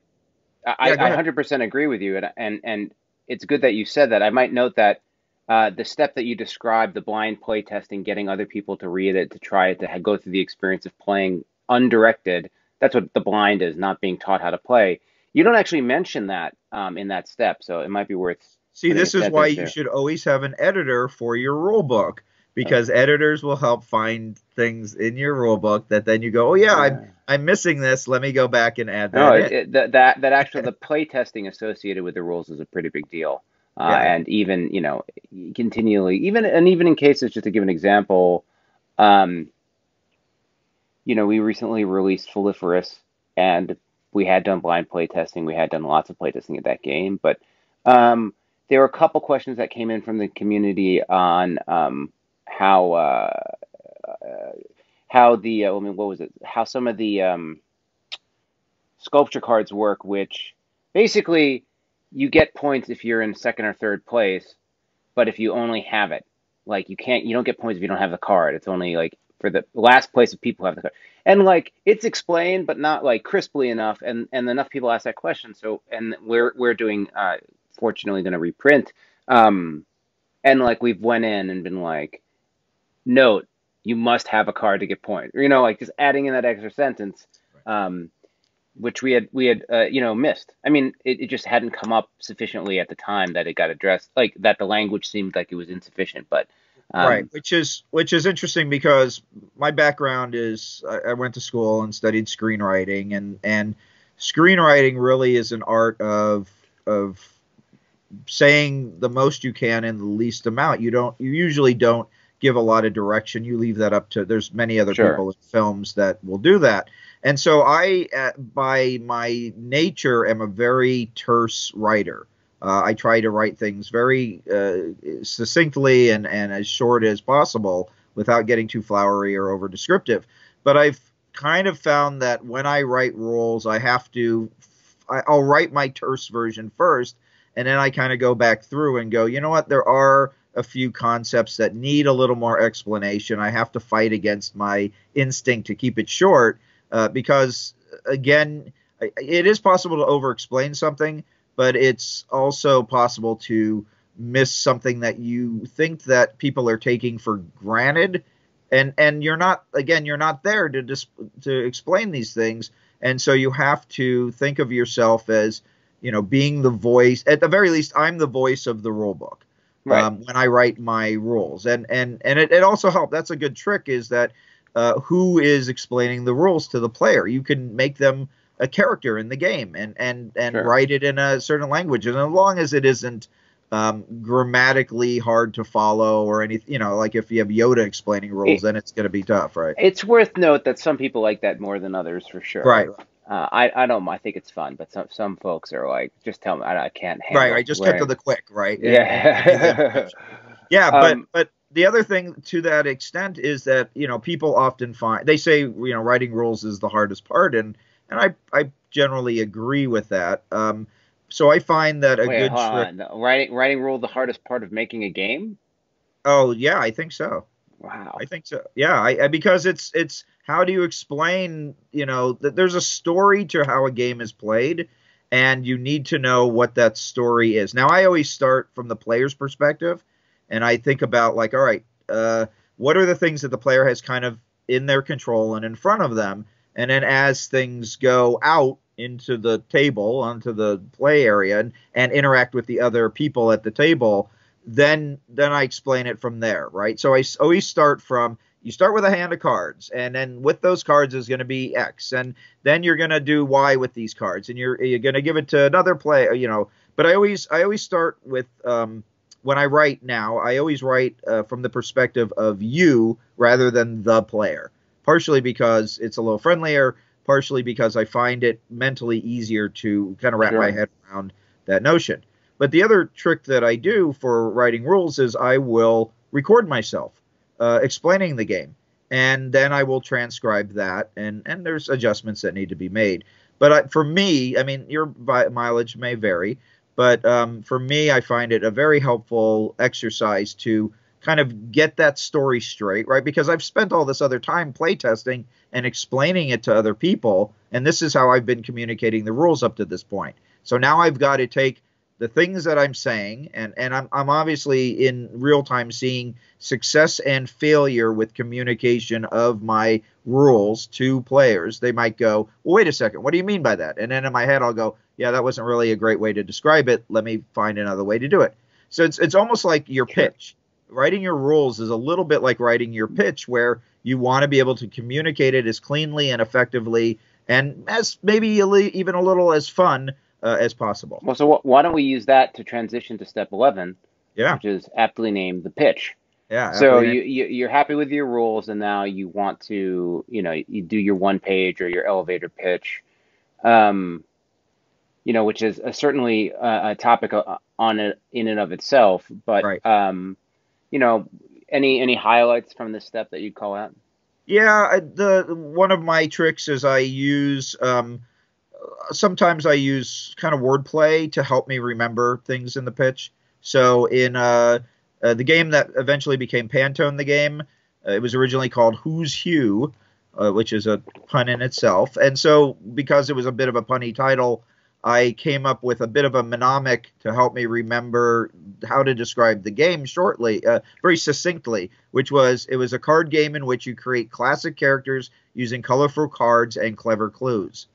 I, yeah, I 100% agree with you, and, and and it's good that you said that. I might note that uh, the step that you described, the blind play testing, getting other people to read it, to try it, to go through the experience of playing undirected. That's what the blind is, not being taught how to play. You don't actually mention that um, in that step, so it might be worth See, this is why you should always have an editor for your rule book because editors will help find things in your rule book that then you go, oh yeah, yeah. I'm I'm missing this. Let me go back and add that. No, it, it, that that that actually the play testing associated with the rules is a pretty big deal. Uh, yeah. And even you know continually, even and even in cases, just to give an example, um, you know, we recently released Foliferous, and we had done blind play testing. We had done lots of play testing of that game, but um, there were a couple questions that came in from the community on um, how uh, uh, how the uh, I mean what was it how some of the um, sculpture cards work, which basically you get points if you're in second or third place, but if you only have it, like you can't you don't get points if you don't have the card. It's only like for the last place of people have the card. And like it's explained, but not like crisply enough, and and enough people ask that question. So and we're we're doing uh, fortunately going to reprint. Um, and like we've went in and been like, note, you must have a card to get points. You know, like just adding in that extra sentence. Um, which we had we had uh, you know missed. I mean, it, it just hadn't come up sufficiently at the time that it got addressed. Like that, the language seemed like it was insufficient. But um, right, which is which is interesting because my background is I, I went to school and studied screenwriting, and and screenwriting really is an art of of saying the most you can in the least amount. You don't you usually don't give a lot of direction. You leave that up to there's many other sure. people in films that will do that. And so I, uh, by my nature, am a very terse writer. Uh, I try to write things very uh, succinctly and, and as short as possible without getting too flowery or over descriptive. But I've kind of found that when I write rules, I have to, I'll write my terse version first, and then I kind of go back through and go, you know what, there are a few concepts that need a little more explanation. I have to fight against my instinct to keep it short uh, because, again, it is possible to over explain something, but it's also possible to miss something that you think that people are taking for granted. And and you're not again you're not there to dis- to explain these things. And so you have to think of yourself as you know being the voice at the very least i'm the voice of the rule book right. um, when I write my rules. And and and it, it also helped. That's a good trick is that uh, who is explaining the rules to the player? You can make them a character in the game and and and sure. write it in a certain language. And as long as it isn't um, grammatically hard to follow or anything, you know, like if you have Yoda explaining rules, it, then it's going to be tough, right? It's worth note that some people like that more than others, for sure. Right. Uh, I I don't I think it's fun, but some some folks are like, just tell me I, I can't handle. Right, right. Just cut to the quick, right? Yeah. yeah, but um, but the other thing to that extent is that you know people often find they say you know writing rules is the hardest part, and and I I generally agree with that. Um, so I find that a Wait, good trick. Writing writing rule the hardest part of making a game. Oh yeah, I think so. Wow. I think so. Yeah, I, I, because it's it's how do you explain, you know, that there's a story to how a game is played and you need to know what that story is. Now, I always start from the player's perspective and I think about like, all right, uh, what are the things that the player has kind of in their control and in front of them? And then as things go out into the table, onto the play area and, and interact with the other people at the table, then then I explain it from there, right? So I always start from you start with a hand of cards, and then with those cards is going to be X, and then you're going to do Y with these cards, and you're you're going to give it to another player, you know. But I always I always start with um, when I write now, I always write uh, from the perspective of you rather than the player. Partially because it's a little friendlier, partially because I find it mentally easier to kind of wrap sure. my head around that notion. But the other trick that I do for writing rules is I will record myself uh, explaining the game, and then I will transcribe that, and and there's adjustments that need to be made. But I, for me, I mean, your mileage may vary, but um, for me, I find it a very helpful exercise to kind of get that story straight, right? Because I've spent all this other time playtesting and explaining it to other people, and this is how I've been communicating the rules up to this point. So now I've got to take the things that I'm saying, and, and I'm, I'm obviously in real time seeing success and failure with communication of my rules to players. They might go, well, wait a second, what do you mean by that? And then in my head, I'll go, yeah, that wasn't really a great way to describe it. Let me find another way to do it. So it's, it's almost like your pitch. Writing your rules is a little bit like writing your pitch, where you want to be able to communicate it as cleanly and effectively and as maybe even a little as fun uh, as possible. Well, so why don't we use that to transition to step 11, yeah. which is aptly named the pitch. Yeah. So you, you you're happy with your rules, and now you want to you know you do your one page or your elevator pitch, um, you know, which is a, certainly a, a topic on it in and of itself. But right. um, you know, any any highlights from this step that you'd call out? Yeah, the one of my tricks is I use um, sometimes I use kind of wordplay to help me remember things in the pitch. So in uh, uh, the game that eventually became Pantone, the game, uh, it was originally called Who's Hugh, uh, which is a pun in itself. And so because it was a bit of a punny title, I came up with a bit of a mnemonic to help me remember how to describe the game shortly, uh, very succinctly, which was it was a card game in which you create classic characters using colorful cards and clever clues.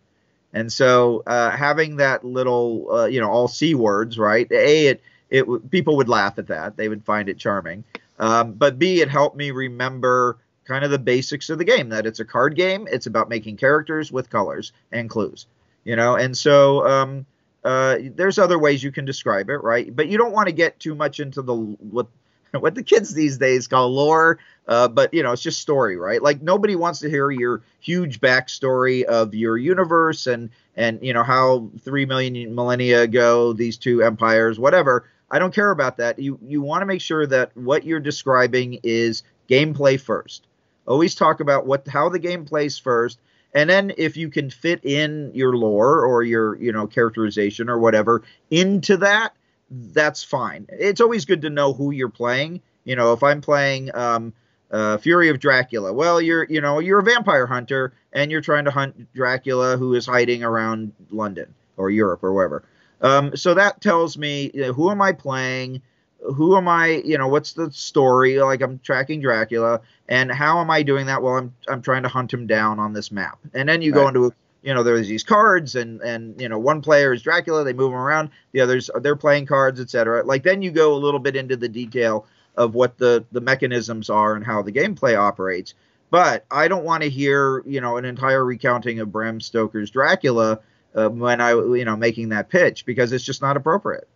And so uh, having that little, uh, you know, all c words, right? A, it it people would laugh at that; they would find it charming. Um, but B, it helped me remember kind of the basics of the game. That it's a card game. It's about making characters with colors and clues, you know. And so um, uh, there's other ways you can describe it, right? But you don't want to get too much into the what what the kids these days call lore. Uh, but you know, it's just story, right? Like nobody wants to hear your huge backstory of your universe and and you know how three million millennia ago these two empires, whatever. I don't care about that. You you want to make sure that what you're describing is gameplay first. Always talk about what how the game plays first, and then if you can fit in your lore or your you know characterization or whatever into that, that's fine. It's always good to know who you're playing. You know, if I'm playing um, uh, Fury of Dracula, well, you're you know you're a vampire hunter and you're trying to hunt Dracula who is hiding around London or Europe or wherever. Um, so that tells me you know, who am I playing, who am I, you know, what's the story? Like I'm tracking Dracula, and how am I doing that? Well, I'm I'm trying to hunt him down on this map, and then you right. go into you know there's these cards and and you know one player is Dracula, they move them around, the others they're playing cards, etc. Like then you go a little bit into the detail of what the the mechanisms are and how the gameplay operates. But I don't want to hear you know an entire recounting of Bram Stoker's Dracula uh, when I you know making that pitch because it's just not appropriate.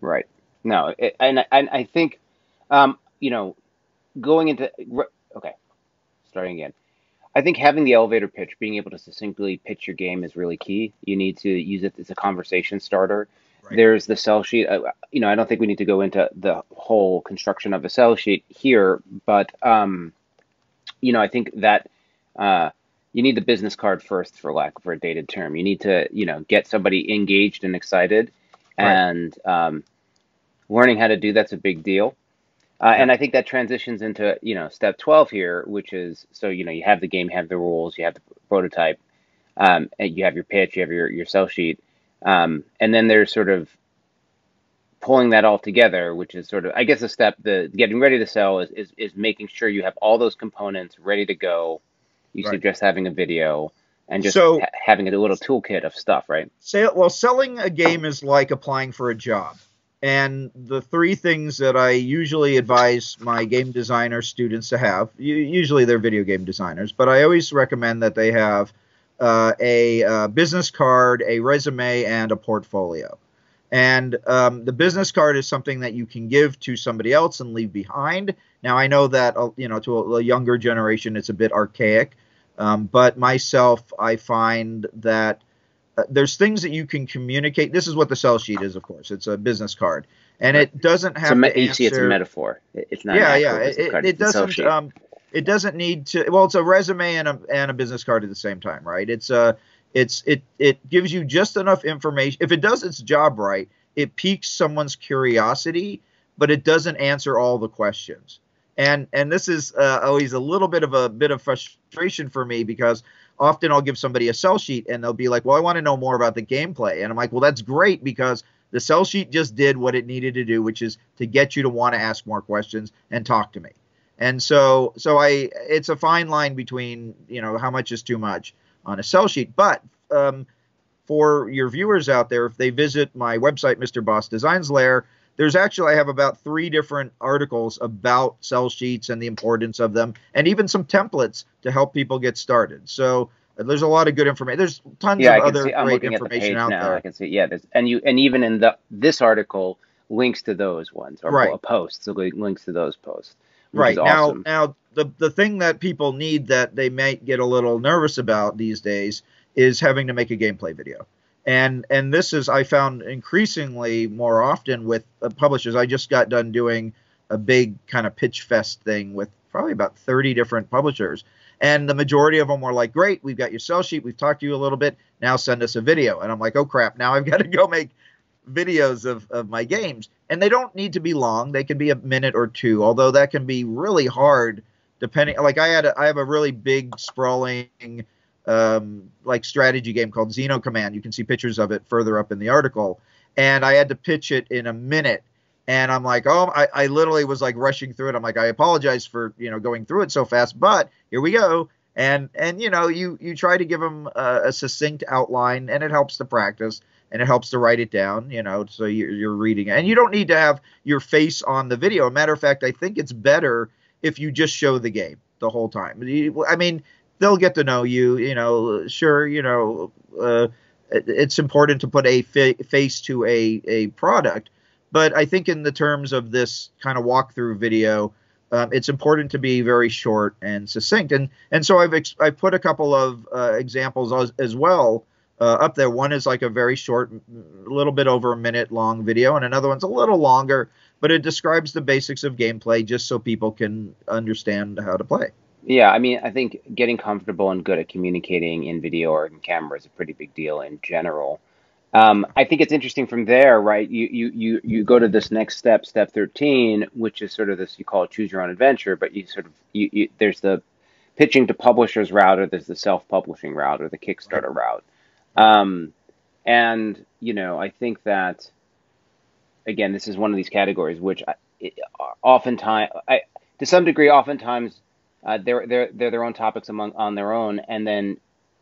Right. No, it, and and I think, um, you know, going into okay, starting again. I think having the elevator pitch, being able to succinctly pitch your game, is really key. You need to use it as a conversation starter. Right. There's the sell sheet. Uh, you know, I don't think we need to go into the whole construction of a sell sheet here, but um, you know, I think that uh, you need the business card first, for lack of a dated term. You need to, you know, get somebody engaged and excited, right. and um, learning how to do that's a big deal. Uh, and I think that transitions into you know step twelve here, which is so you know you have the game, you have the rules, you have the prototype, um, and you have your pitch, you have your your sell sheet, um, and then there's sort of pulling that all together, which is sort of I guess the step the getting ready to sell is is, is making sure you have all those components ready to go you right. suggest having a video and just so, ha- having a little toolkit of stuff, right? Well, selling a game is like applying for a job. And the three things that I usually advise my game designer students to have, usually they're video game designers, but I always recommend that they have uh, a uh, business card, a resume, and a portfolio. And um, the business card is something that you can give to somebody else and leave behind. Now I know that uh, you know to a, a, younger generation it's a bit archaic, um, but myself I find that uh, there's things that you can communicate. This is what the sell sheet is, of course. It's a business card, and it doesn't have. So to answer, it's a metaphor. It's not. Yeah, yeah. It, it doesn't. Um, it doesn't need to. Well, it's a resume and a and a business card at the same time, right? It's a it's it it gives you just enough information. If it does its job right, it piques someone's curiosity, but it doesn't answer all the questions. And and this is uh, always a little bit of a bit of frustration for me because often I'll give somebody a sell sheet and they'll be like, "Well, I want to know more about the gameplay," and I'm like, "Well, that's great because." The sell sheet just did what it needed to do, which is to get you to want to ask more questions and talk to me. And so, so I, it's a fine line between, you know, how much is too much on a sell sheet. But um, for your viewers out there, if they visit my website, Mr. Boss Designs Lair, there's actually I have about three different articles about sell sheets and the importance of them, and even some templates to help people get started. So uh, there's a lot of good information. There's tons yeah, of other see, great information the out now. there. I can see. Yeah, and you and even in the this article links to those ones or right. posts, so links to those posts. Right now, awesome. now the the thing that people need that they might get a little nervous about these days is having to make a gameplay video. And and this is I found increasingly more often with uh, publishers. I just got done doing a big kind of pitch fest thing with probably about 30 different publishers. And the majority of them were like, "Great, we've got your sell sheet. We've talked to you a little bit. Now send us a video." And I'm like, "Oh crap! Now I've got to go make videos of, of my games." And they don't need to be long. They can be a minute or two, although that can be really hard depending like I had a, I have a really big sprawling um, like strategy game called Xeno Command. You can see pictures of it further up in the article. And I had to pitch it in a minute. And I'm like, oh, I, I literally was like rushing through it. I'm like, I apologize for you know going through it so fast, but here we go. and and you know you you try to give them a, a succinct outline, and it helps to practice and it helps to write it down, you know, so you're, you're reading it. And you don't need to have your face on the video. Matter of fact, I think it's better if you just show the game the whole time. I mean, they'll get to know you, you know, sure, you know, uh, it's important to put a fa- face to a, a product. But I think in the terms of this kind of walkthrough video, um, it's important to be very short and succinct. And and so I've ex- I've put a couple of uh, examples as, as well uh, up there. One is like a very short, a little bit over a minute long video, and another one's a little longer, but it describes the basics of gameplay just so people can understand how to play. Yeah, I mean, I think getting comfortable and good at communicating in video or in camera is a pretty big deal in general. Um, I think it's interesting from there, right? You, you you you go to this next step, step thirteen, which is sort of this you call it choose your own adventure, but you sort of you, you there's the pitching to publishers route, or there's the self publishing route, or the Kickstarter route. Um, and you know, I think that again, this is one of these categories which I, oftentimes, I, to some degree, oftentimes uh, they're they're they're their own topics among on their own, and then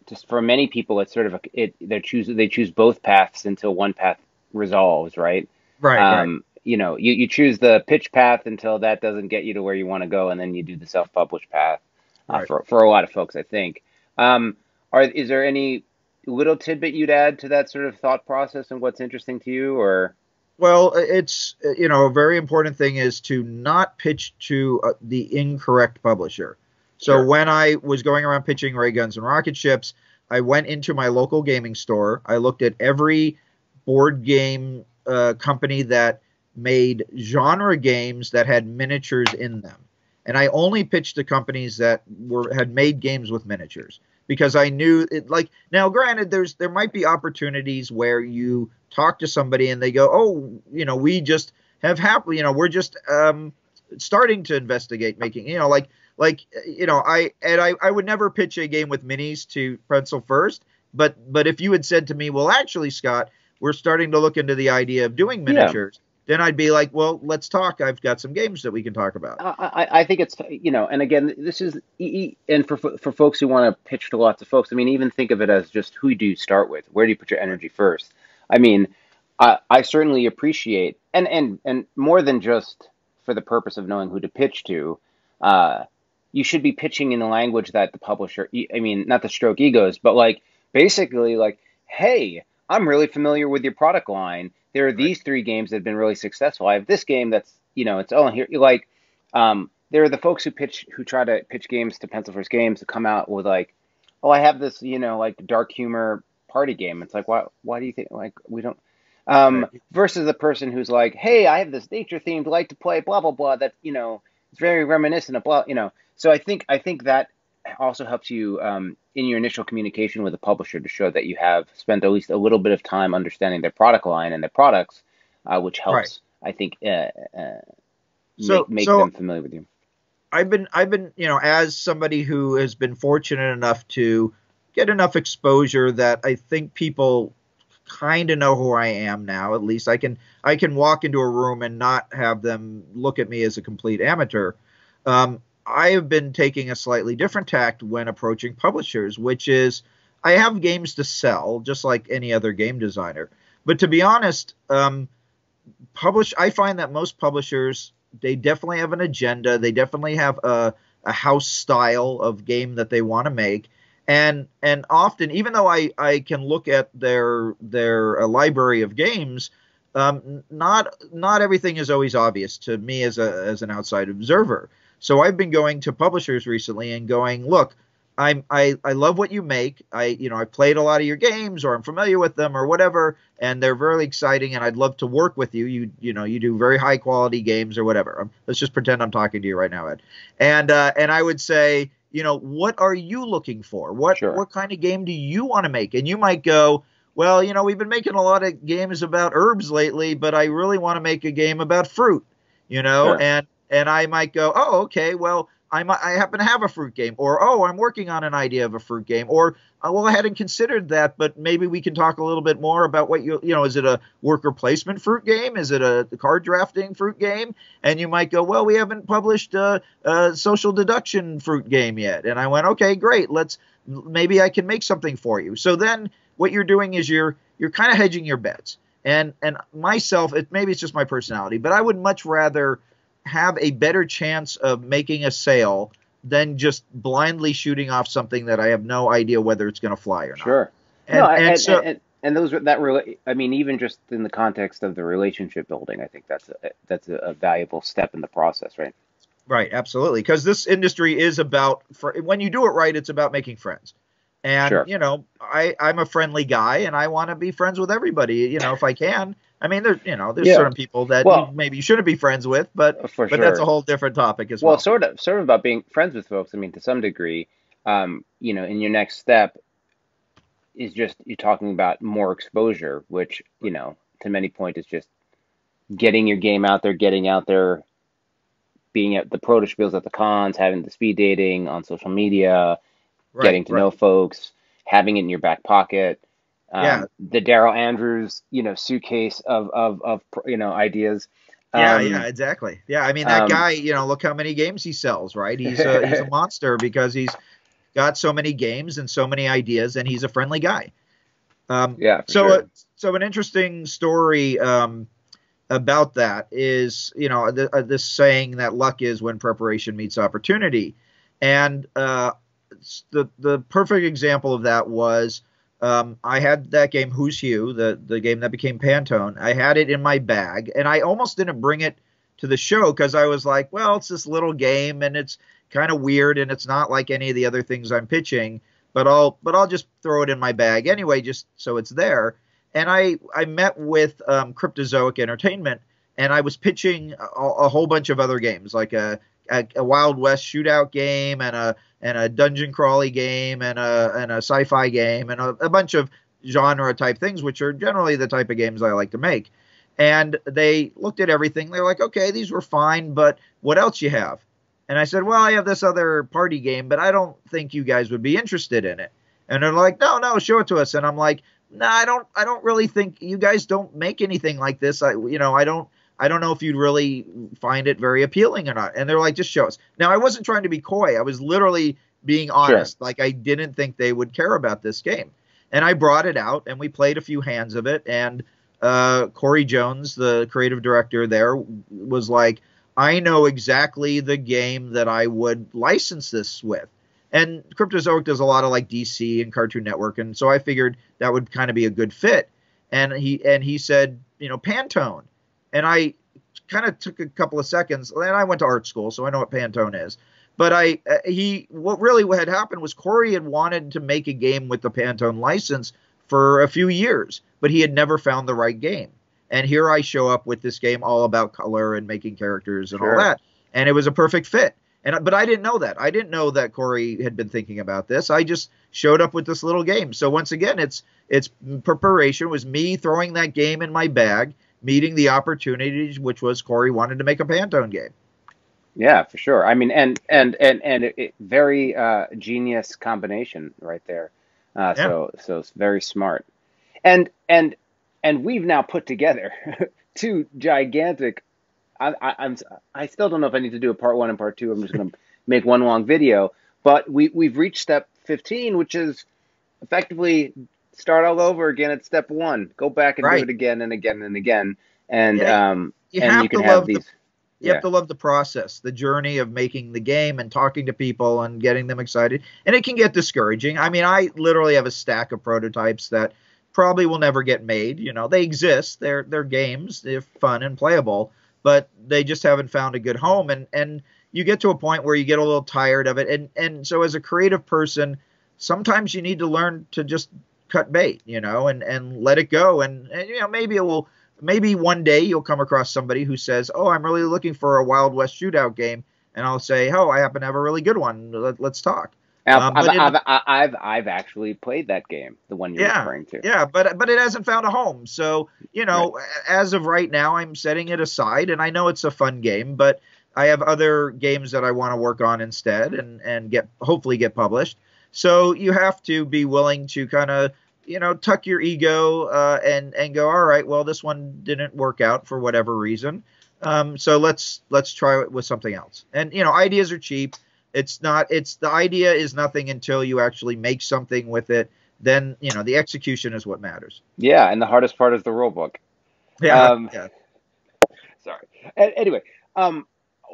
just for many people, it's sort of a, it they choose they choose both paths until one path resolves, right? Right. Um, right. You know, you, you choose the pitch path until that doesn't get you to where you want to go, and then you do the self published path. Uh, right. For for a lot of folks, I think. Um, are is there any little tidbit you'd add to that sort of thought process and what's interesting to you, or? Well, it's you know a very important thing is to not pitch to uh, the incorrect publisher. So sure. when I was going around pitching ray guns and rocket ships, I went into my local gaming store. I looked at every board game uh, company that made genre games that had miniatures in them, and I only pitched to companies that were had made games with miniatures because I knew it like now granted there's there might be opportunities where you talk to somebody and they go oh you know we just have happily you know we're just um starting to investigate making you know like like you know I and I I would never pitch a game with minis to Pencil First but but if you had said to me well actually Scott we're starting to look into the idea of doing miniatures then I'd be like, well, let's talk. I've got some games that we can talk about. I, I think it's you know, and again, this is and for for folks who want to pitch to lots of folks. I mean, even think of it as just who do you start with? Where do you put your energy first? I mean, I, I certainly appreciate and and and more than just for the purpose of knowing who to pitch to. Uh, you should be pitching in the language that the publisher. I mean, not the stroke egos, but like basically like, hey, I'm really familiar with your product line there are these three games that have been really successful. I have this game that's you know it's oh here like um, there are the folks who pitch who try to pitch games to pencil first games to come out with like oh I have this you know like dark humor party game. It's like why why do you think like we don't um, versus the person who's like hey I have this nature themed like to play blah blah blah that you know it's very reminiscent of blah you know so I think I think that also helps you um, in your initial communication with a publisher to show that you have spent at least a little bit of time understanding their product line and their products, uh, which helps, right. I think, uh, uh, so, make, make so them familiar with you. I've been, I've been, you know, as somebody who has been fortunate enough to get enough exposure that I think people kind of know who I am now. At least I can, I can walk into a room and not have them look at me as a complete amateur. Um, I have been taking a slightly different tact when approaching publishers, which is I have games to sell, just like any other game designer. But to be honest, um, publish I find that most publishers they definitely have an agenda. They definitely have a, a house style of game that they want to make. And and often, even though I, I can look at their their uh, library of games, um, not not everything is always obvious to me as a as an outside observer. So I've been going to publishers recently and going, look, I'm I, I love what you make. I you know I played a lot of your games or I'm familiar with them or whatever, and they're very exciting and I'd love to work with you. You you know you do very high quality games or whatever. Um, let's just pretend I'm talking to you right now, Ed. And uh, and I would say you know what are you looking for? What sure. what kind of game do you want to make? And you might go. Well, you know, we've been making a lot of games about herbs lately, but I really want to make a game about fruit, you know, sure. and and I might go, oh, okay, well, I'm, I happen to have a fruit game, or oh, I'm working on an idea of a fruit game, or uh, well, I hadn't considered that, but maybe we can talk a little bit more about what you, you know, is it a worker placement fruit game? Is it a card drafting fruit game? And you might go, well, we haven't published a, a social deduction fruit game yet. And I went, okay, great, let's maybe I can make something for you. So then what you're doing is you're you're kind of hedging your bets. And and myself, it maybe it's just my personality, but I would much rather have a better chance of making a sale than just blindly shooting off something that I have no idea whether it's going to fly or not. Sure. And, no, and, and so, and, and, those that really, I mean, even just in the context of the relationship building, I think that's a, that's a, valuable step in the process, right? Right, absolutely. Because this industry is about, for, when you do it right, it's about making friends. And sure. you know, I I'm a friendly guy, and I want to be friends with everybody. You know, if I can. I mean, there's you know, there's yeah. certain people that well, you maybe you shouldn't be friends with, but but sure. that's a whole different topic as well. Well, sort of sort of about being friends with folks. I mean, to some degree, um, you know, in your next step is just you're talking about more exposure, which you know, to many point is just getting your game out there, getting out there, being at the Protospiels at the cons, having the speed dating on social media, right, getting to right. know folks, having it in your back pocket. Um, yeah. The Daryl Andrews, you know, suitcase of of of you know ideas. Yeah, um, yeah, exactly. Yeah, I mean that um, guy. You know, look how many games he sells. Right? He's a, he's a monster because he's got so many games and so many ideas, and he's a friendly guy. Um, yeah. So, sure. uh, so an interesting story um, about that is, you know, th- uh, this saying that luck is when preparation meets opportunity, and uh, the the perfect example of that was um, I had that game Who's Hue, the the game that became Pantone. I had it in my bag, and I almost didn't bring it to the show because I was like, well, it's this little game, and it's kind of weird, and it's not like any of the other things I'm pitching. But I'll but I'll just throw it in my bag anyway, just so it's there. And I I met with um, Cryptozoic Entertainment, and I was pitching a, a whole bunch of other games, like a a, a, Wild West shootout game and a and a dungeon crawly game and a and a sci-fi game and a, a bunch of genre type things, which are generally the type of games I like to make. And they looked at everything. They're like, okay, these were fine, but what else you have? And I said, well, I have this other party game, but I don't think you guys would be interested in it. And they're like, no, no, show it to us. And I'm like, no, nah, I don't, I don't really think you guys don't make anything like this. I, you know, I don't, I don't know if you'd really find it very appealing or not. And they're like, just show us. Now, I wasn't trying to be coy. I was literally being honest. Sure. Like, I didn't think they would care about this game. And I brought it out and we played a few hands of it. And uh, Cory Jones, the creative director there, was like, I know exactly the game that I would license this with. And Cryptozoic does a lot of like DC and Cartoon Network, and so I figured that would kind of be a good fit. And he and he said, you know, Pantone and I kind of took a couple of seconds. And I went to art school, so I know what Pantone is. But I, uh, he, what really had happened was Cory had wanted to make a game with the Pantone license for a few years, but he had never found the right game. And here I show up with this game all about color and making characters and sure. all that, and it was a perfect fit. And but I didn't know that. I didn't know that Corey had been thinking about this. I just showed up with this little game. So once again, it's it's preparation was me throwing that game in my bag meeting the opportunities, which was Cory wanted to make a Pantone game. Yeah, for sure. I mean, and and and and it, it, very uh, genius combination right there. Uh, yeah. So so it's very smart, and and and we've now put together two gigantic. I, I, I'm I still don't know if I need to do a part one and part two. I'm just going to make one long video. But we we've reached step 15, which is effectively start all over again at step one. Go back and right. do it again and again and again. And yeah, um, you and you can have these. The, you yeah. have to love the process, the journey of making the game and talking to people and getting them excited. And it can get discouraging. I mean, I literally have a stack of prototypes that probably will never get made. You know, they exist. They're they're games. They're fun and playable, but they just haven't found a good home. And and you get to a point where you get a little tired of it. And and so as a creative person, sometimes you need to learn to just cut bait, you know, and and let it go. And, and you know, maybe it will. Maybe one day you'll come across somebody who says, "Oh, I'm really looking for a Wild West shootout game," and I'll say, "Oh, I happen to have a really good one. Let, us talk." Um, I've, I've, I've, I've, actually played that game, the one you're yeah, referring to. Yeah, but but it hasn't found a home. So you know, right. as of right now, I'm setting it aside, and I know it's a fun game, but I have other games that I want to work on instead and and get hopefully get published. So you have to be willing to kind of you know tuck your ego uh, and and go all right well this one didn't work out for whatever reason. Um, so let's let's try it with something else. And you know ideas are cheap. It's not it's the idea is nothing until you actually make something with it. Then you know the execution is what matters. Yeah and the hardest part is the rule book. Yeah, um, yeah. sorry. Anyway um,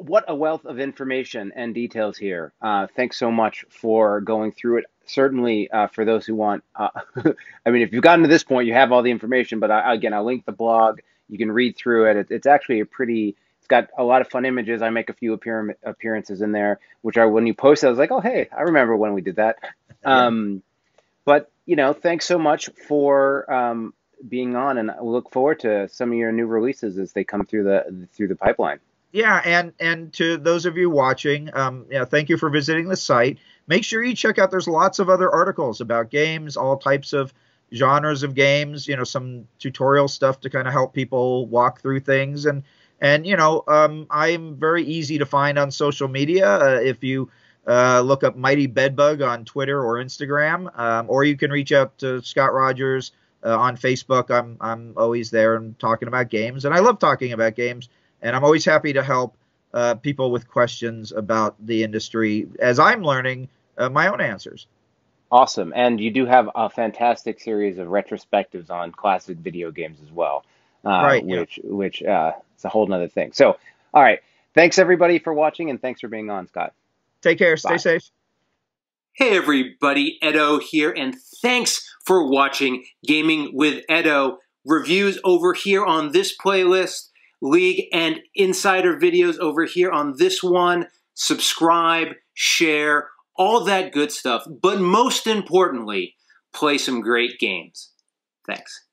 what a wealth of information and details here. Uh, thanks so much for going through it. Certainly, uh, for those who want, uh, I mean, if you've gotten to this point, you have all the information. But I, again, I'll link the blog. You can read through it. it. It's actually a pretty. It's got a lot of fun images. I make a few appear, appearances in there, which are when you post. I was like, oh hey, I remember when we did that. Um, but you know, thanks so much for um, being on, and I look forward to some of your new releases as they come through the through the pipeline yeah, and and to those of you watching, um, yeah, thank you for visiting the site. Make sure you check out. There's lots of other articles about games, all types of genres of games. You know, some tutorial stuff to kind of help people walk through things, and and you know, um, I'm very easy to find on social media. Uh, if you uh, look up Mighty Bedbug on Twitter or Instagram, um, or you can reach out to Scott Rogers uh, on Facebook. I'm I'm always there and talking about games, and I love talking about games and I'm always happy to help uh, people with questions about the industry as I'm learning uh, my own answers. Awesome. And you do have a fantastic series of retrospectives on classic video games as well. Uh, right. Which, yeah. which uh, it's a whole nother thing. So, all right. Thanks everybody for watching and thanks for being on, Scott. Take care. Bye. Stay safe. Hey everybody, Edo here, and thanks for watching Gaming with Edo. Reviews over here on this playlist league and insider videos over here on this one. Subscribe, share, all that good stuff. But most importantly, play some great games. Thanks.